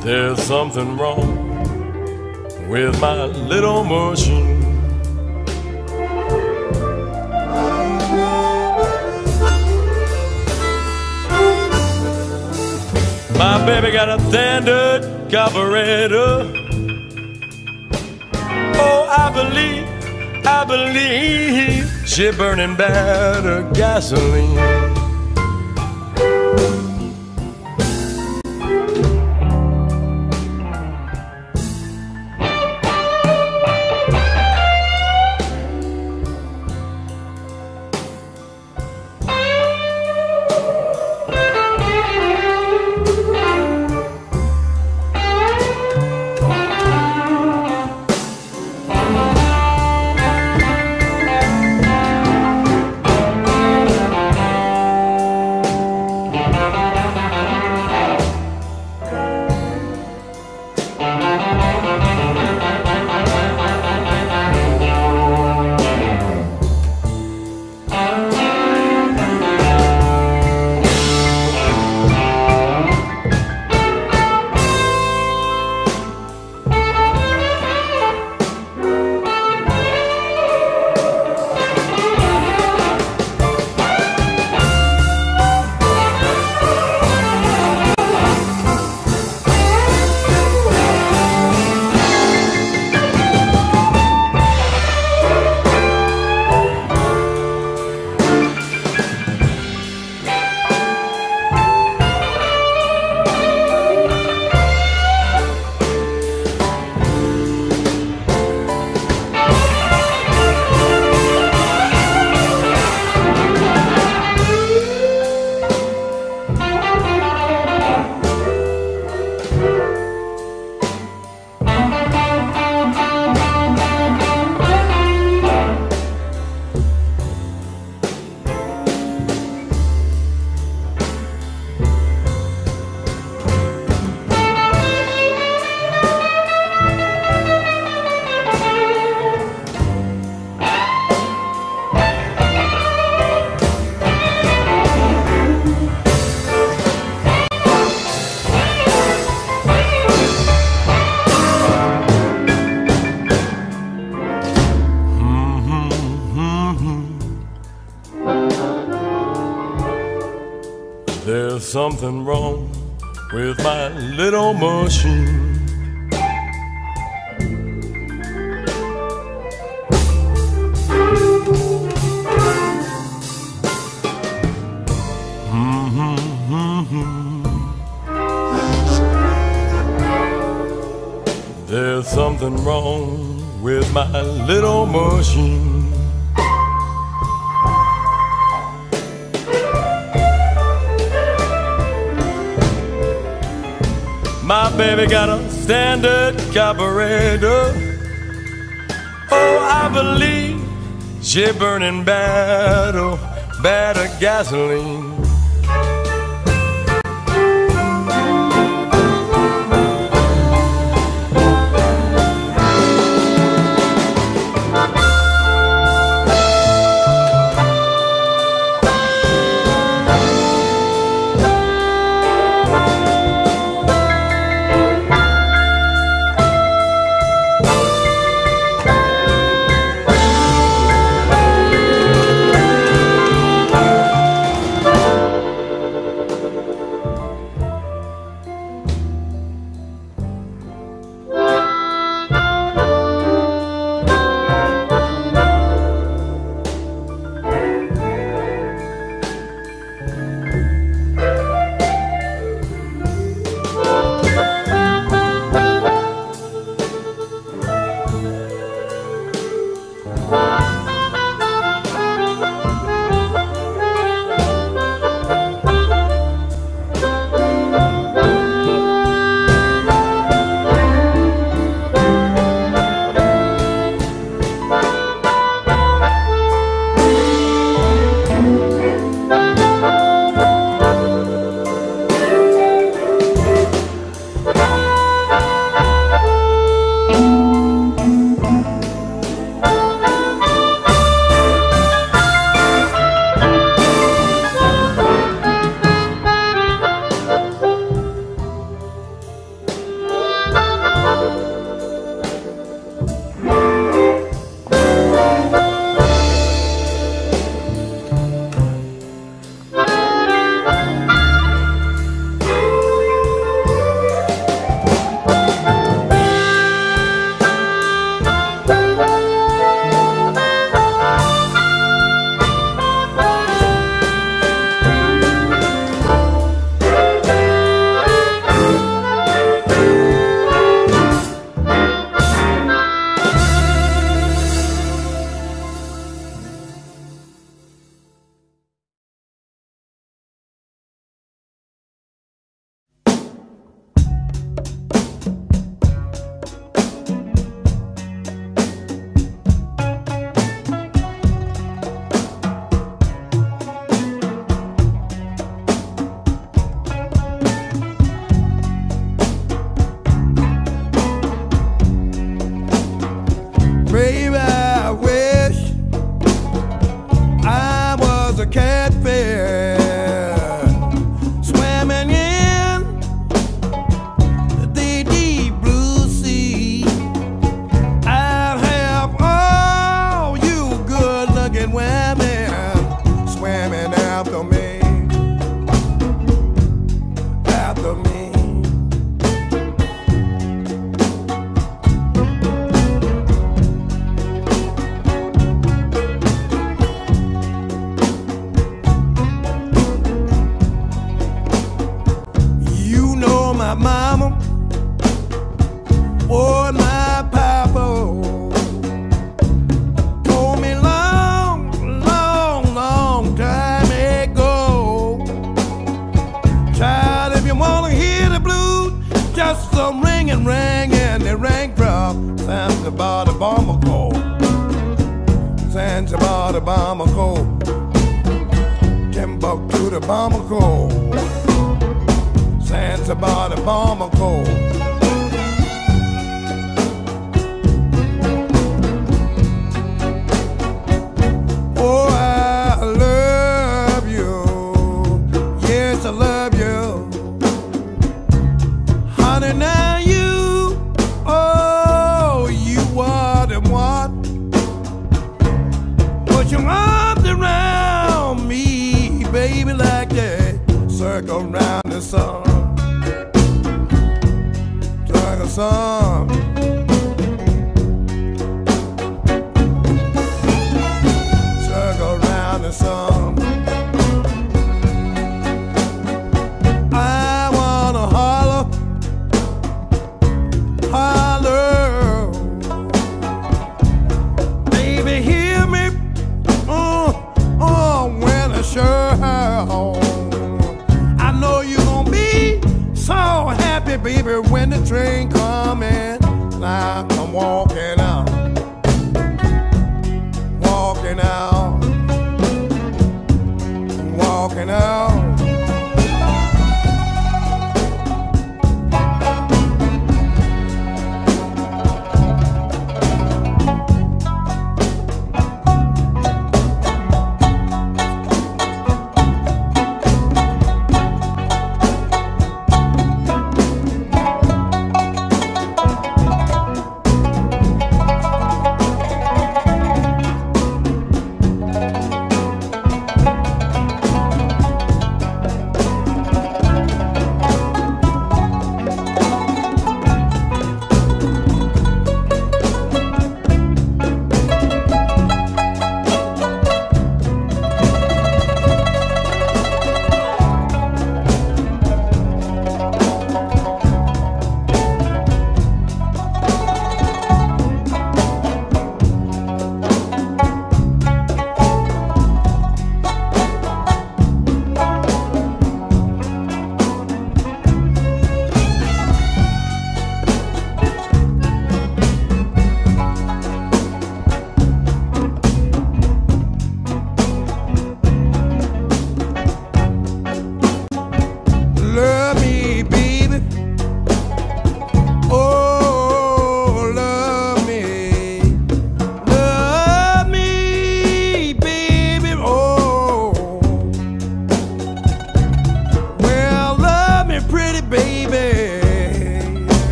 There's something wrong with my little machine. Baby got a standard carburetor. Oh, I believe, I believe she burning better gasoline. There's something wrong with my little machine. Mm -hmm, mm -hmm. There's something wrong with my little machine. baby got a standard carburetor. Oh, I believe she burning bad, oh, bad gasoline.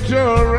Get your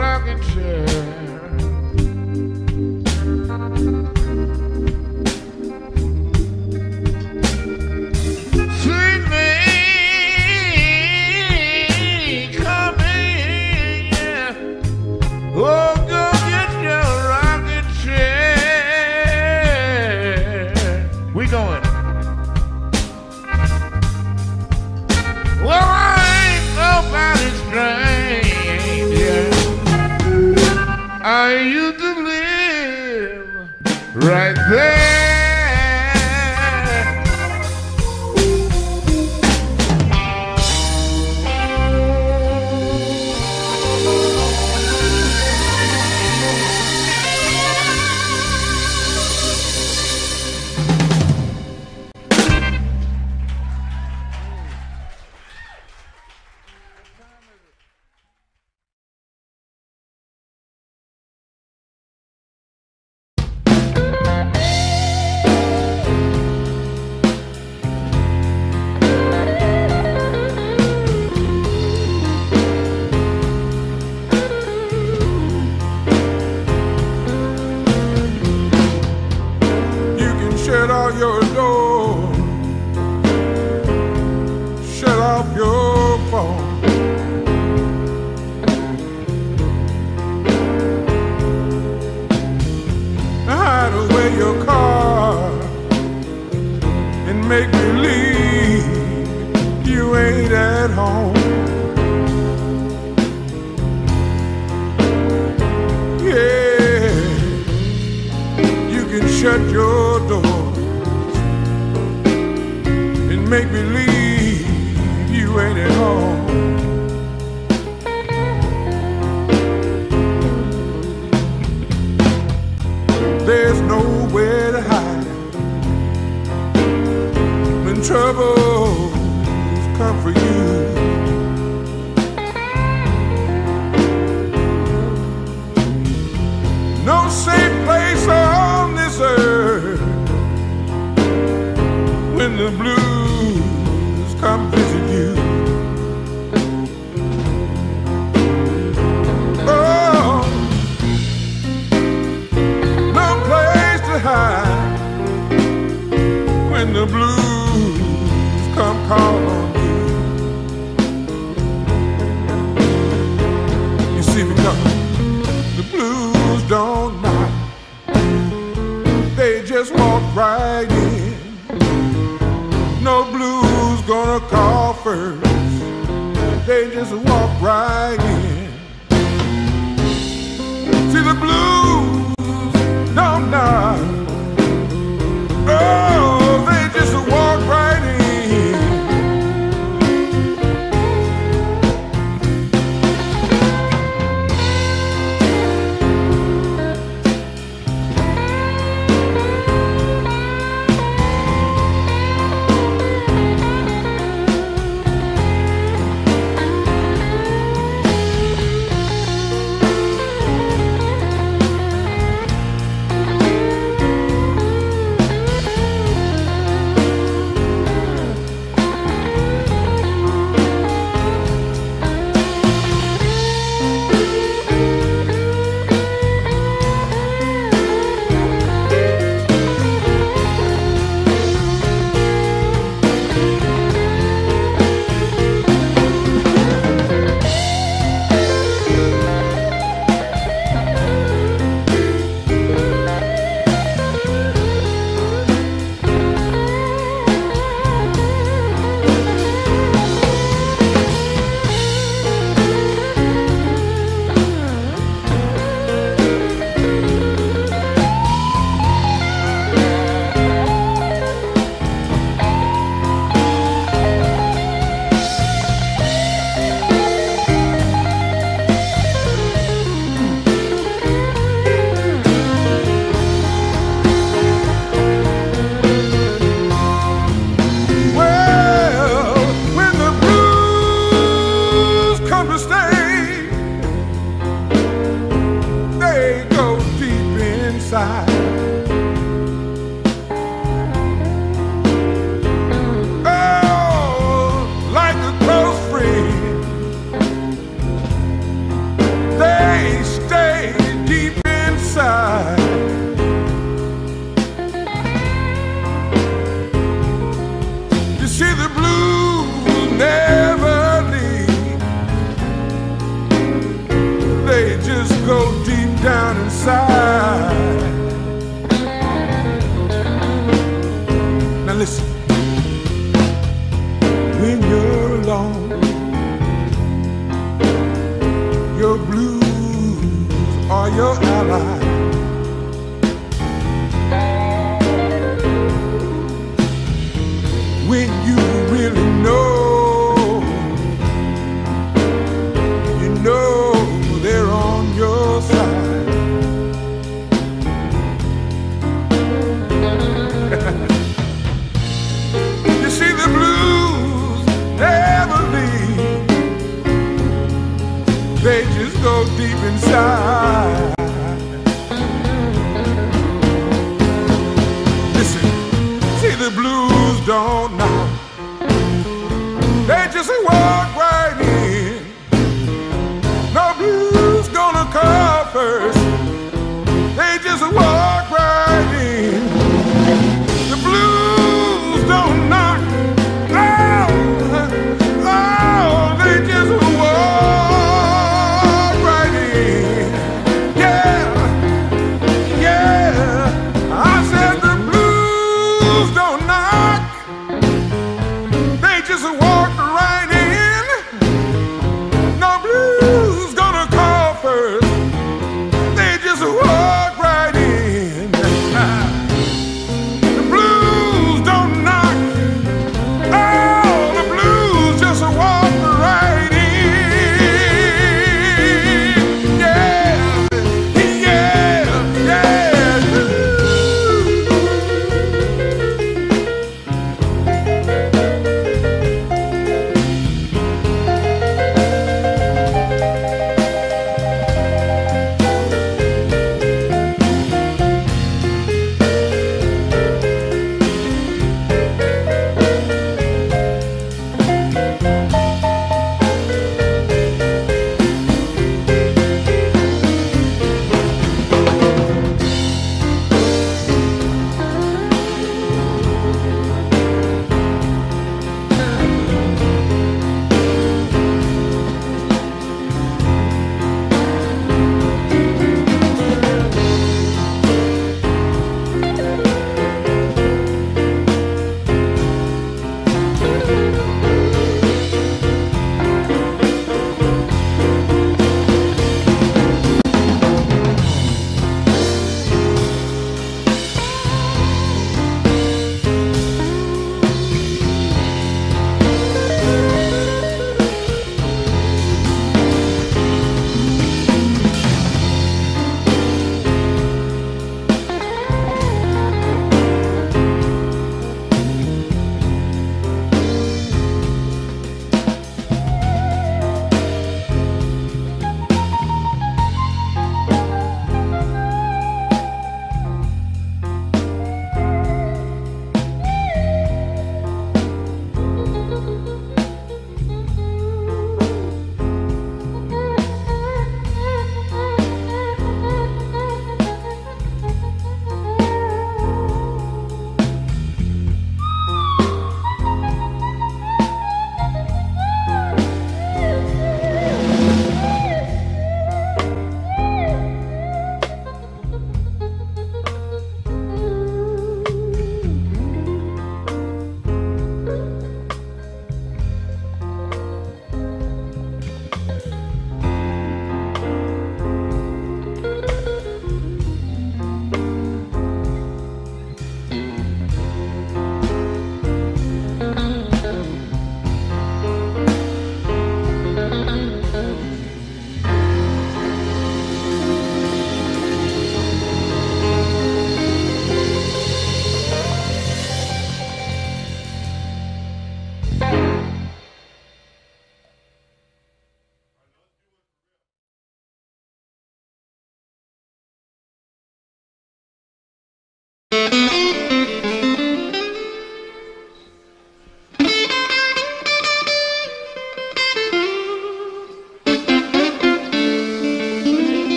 troubles come for you. No safe place on this earth when the blues. just walk right in. No blues gonna call first. They just walk right in. See the blues, don't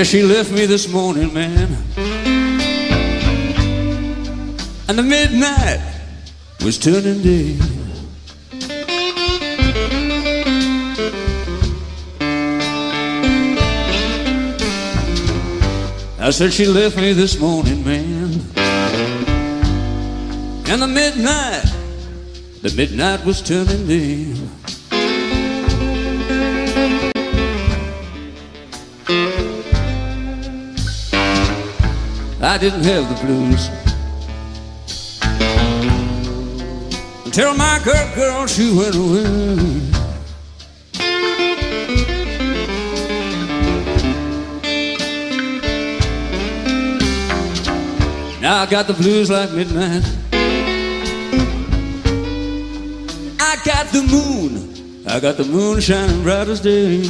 Yeah, she left me this morning, man. And the midnight was turning day. I said she left me this morning, man. And the midnight, the midnight was turning day. I didn't have the blues until my good girl she went away. Now I got the blues like midnight. I got the moon. I got the moon shining bright as day.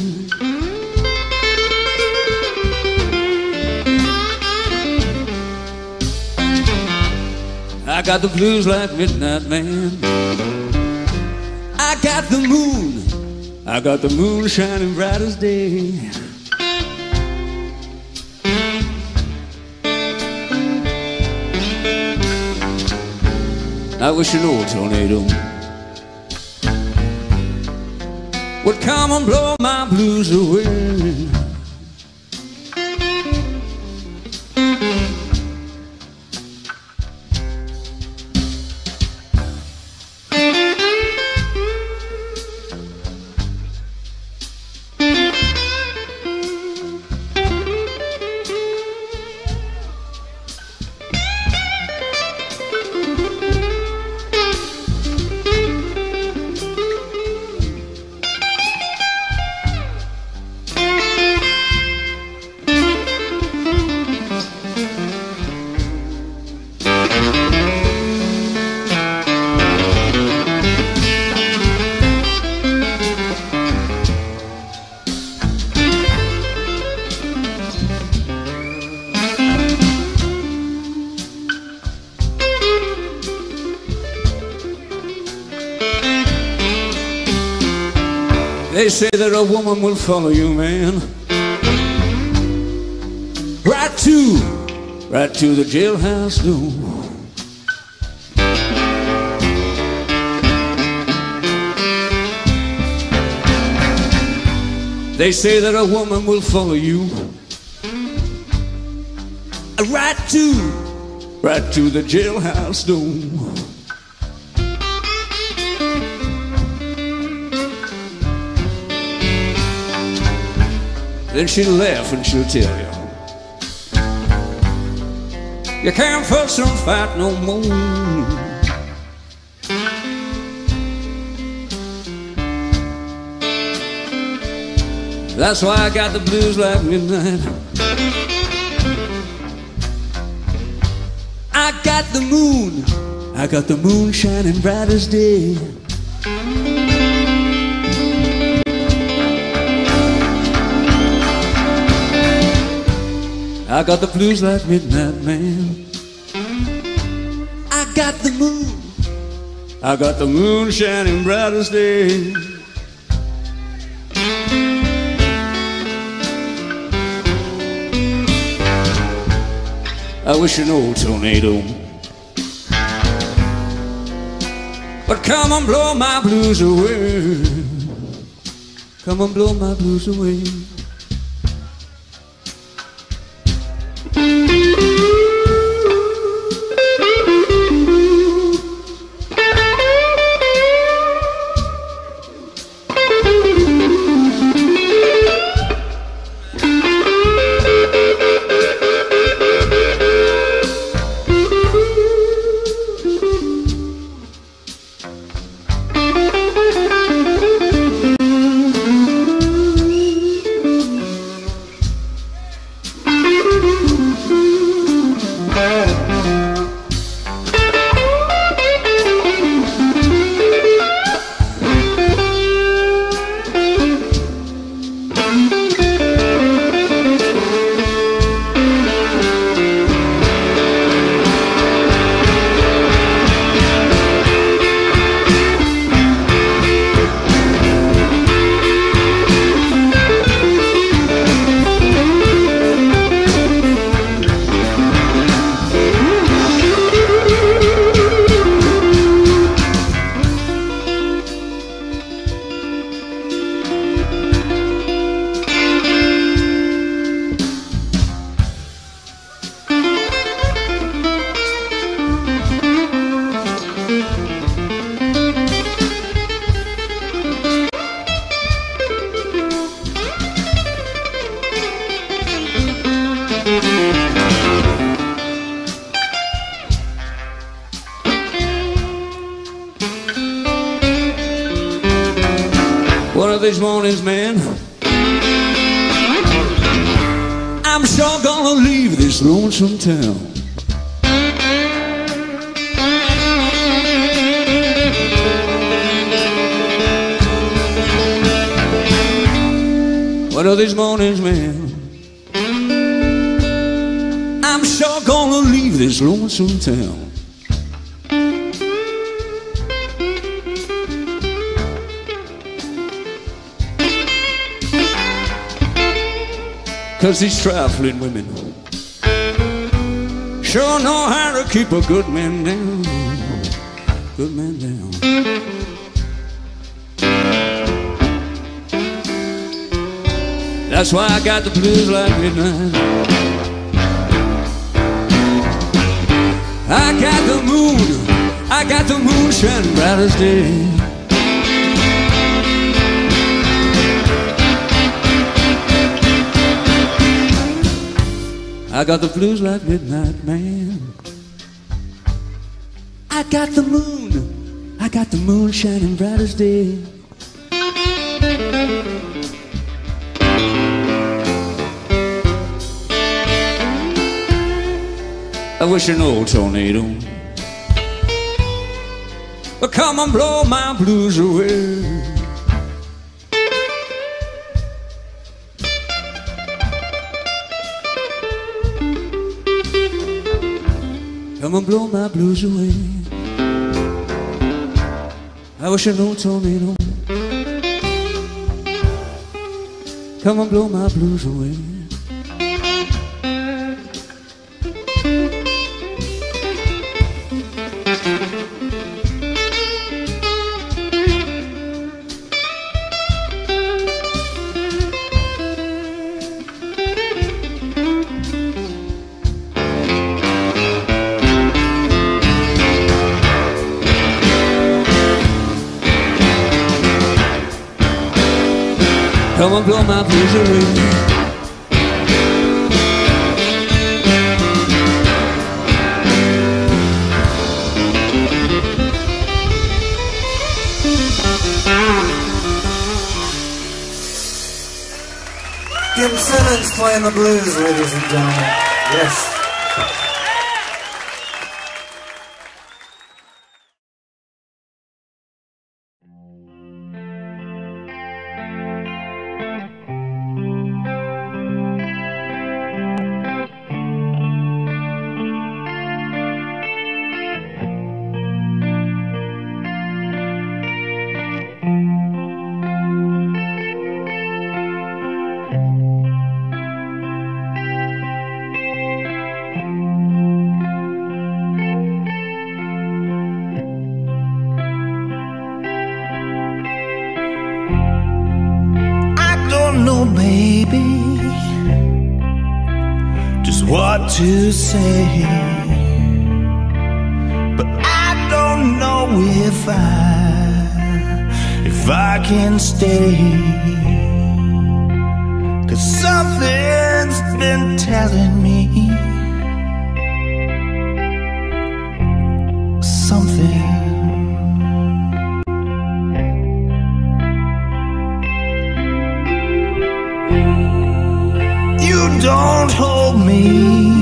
I got the blues like midnight man. I got the moon. I got the moon shining bright as day. I wish an old tornado would come and blow my blues away. Say that a woman will follow you, man. Right to, right to the jailhouse door. They say that a woman will follow you. Right to, right to the jailhouse door. Then she'll laugh and she'll tell you. You can't fuss and fight no more. That's why I got the blues like midnight. I got the moon. I got the moon shining bright as day I got the blues like midnight man. I got the moon. I got the moon shining bright as day. I wish an old tornado But come and blow my blues away. Come and blow my blues away. These trifling women sure know how to keep a good man down. Good man down. That's why I got the blues like midnight. I got the moon, I got the moon shining bright as day. I got the blues like midnight man. I got the moon, I got the moon shining bright as day. I wish an old tornado would come and blow my blues away. Come and blow my blues away. I wish an old tornado come and blow my blues away. Gentlemen. to say But I don't know if I If I can stay. Cause something's been telling me Something. You don't hold me.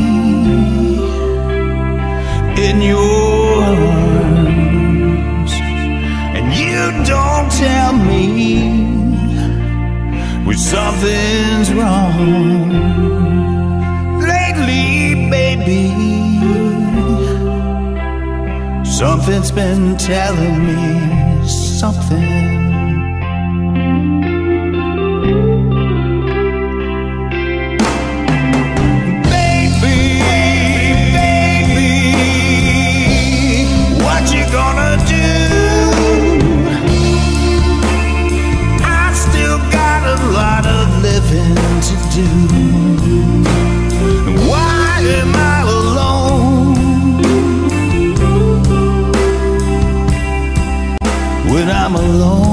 Yours, and you don't tell me when something's wrong. Lately, baby, something's been telling me something. nothing to do. Why am I alone? When I'm alone.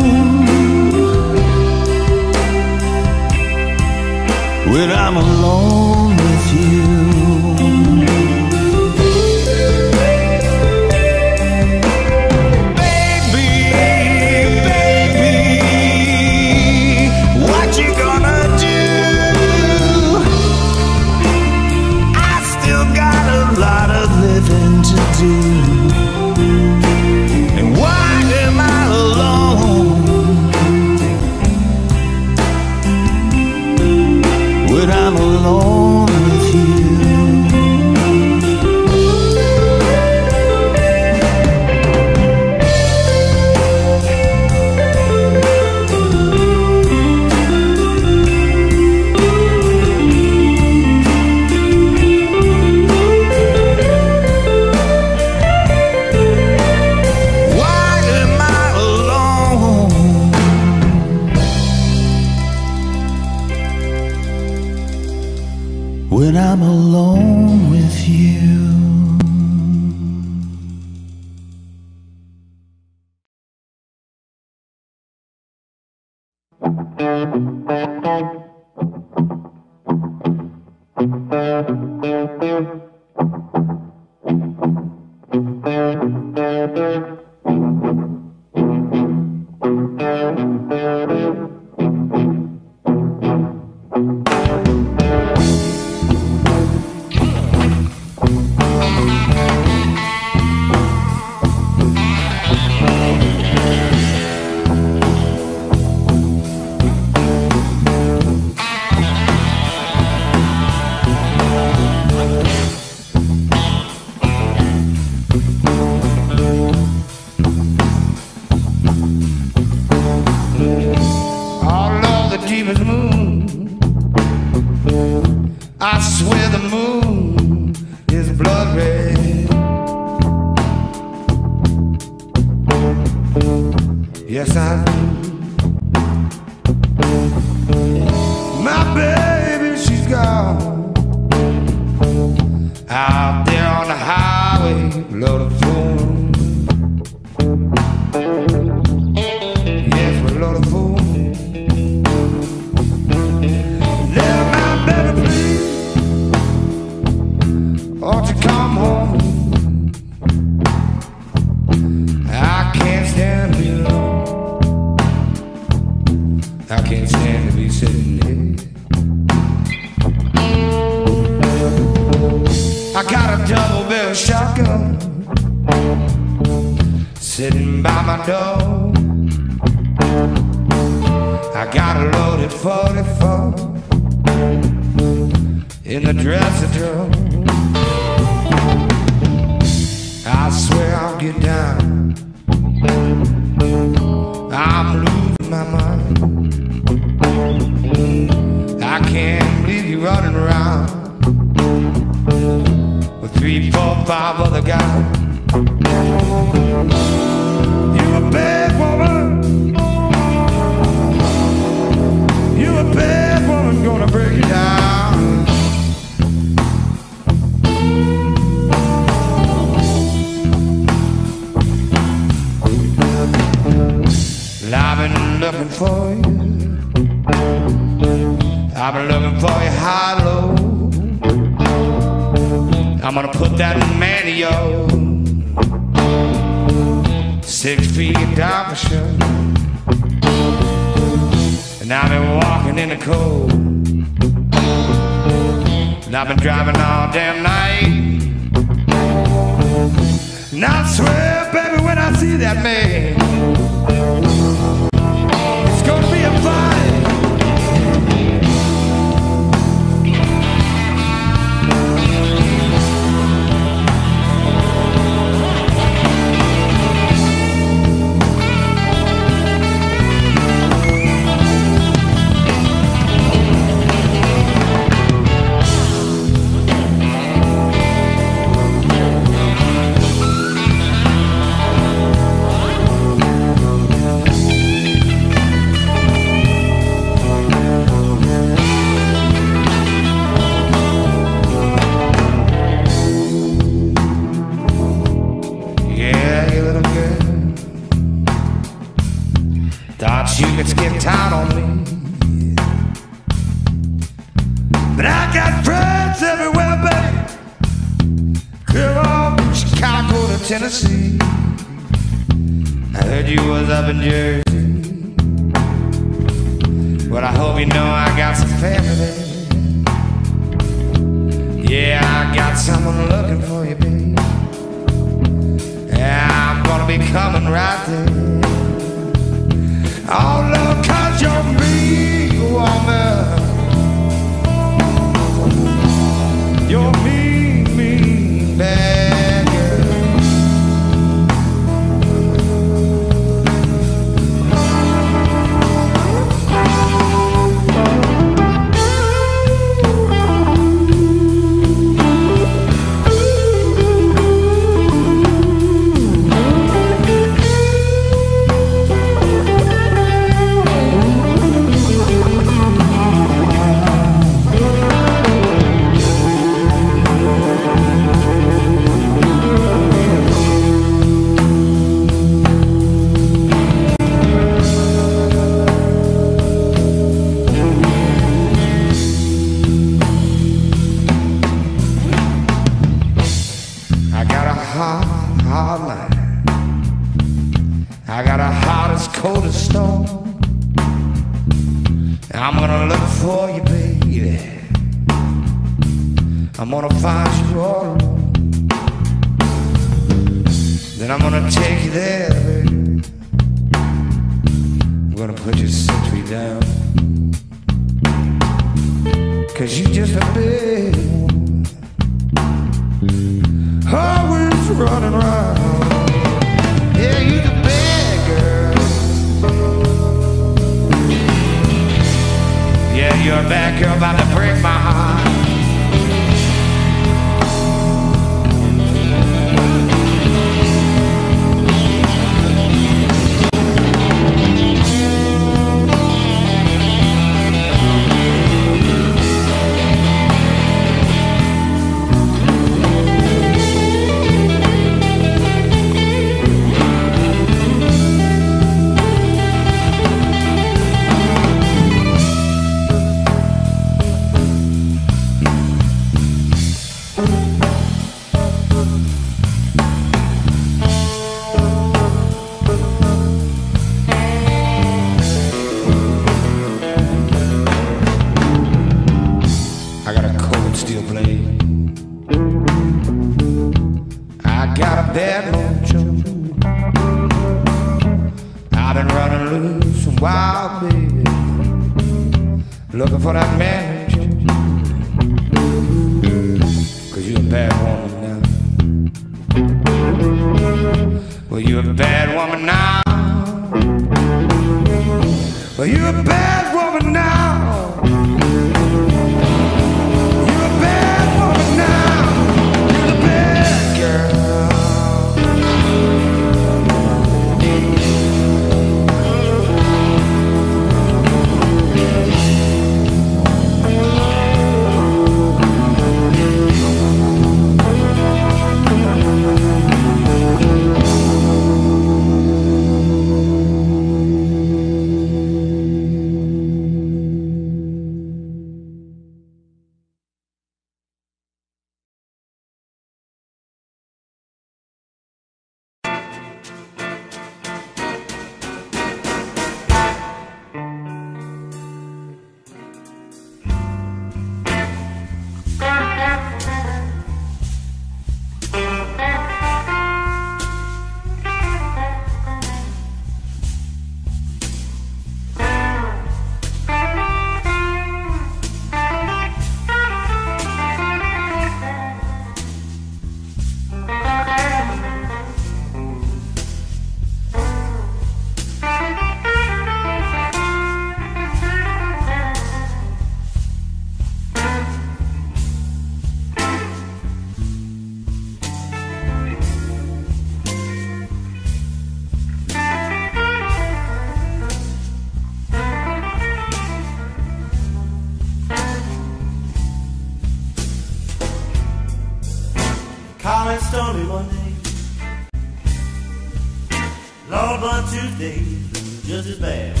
Just as bad.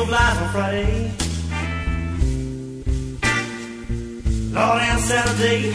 Eagle flies on Friday. Lord, Saturday, Saturday,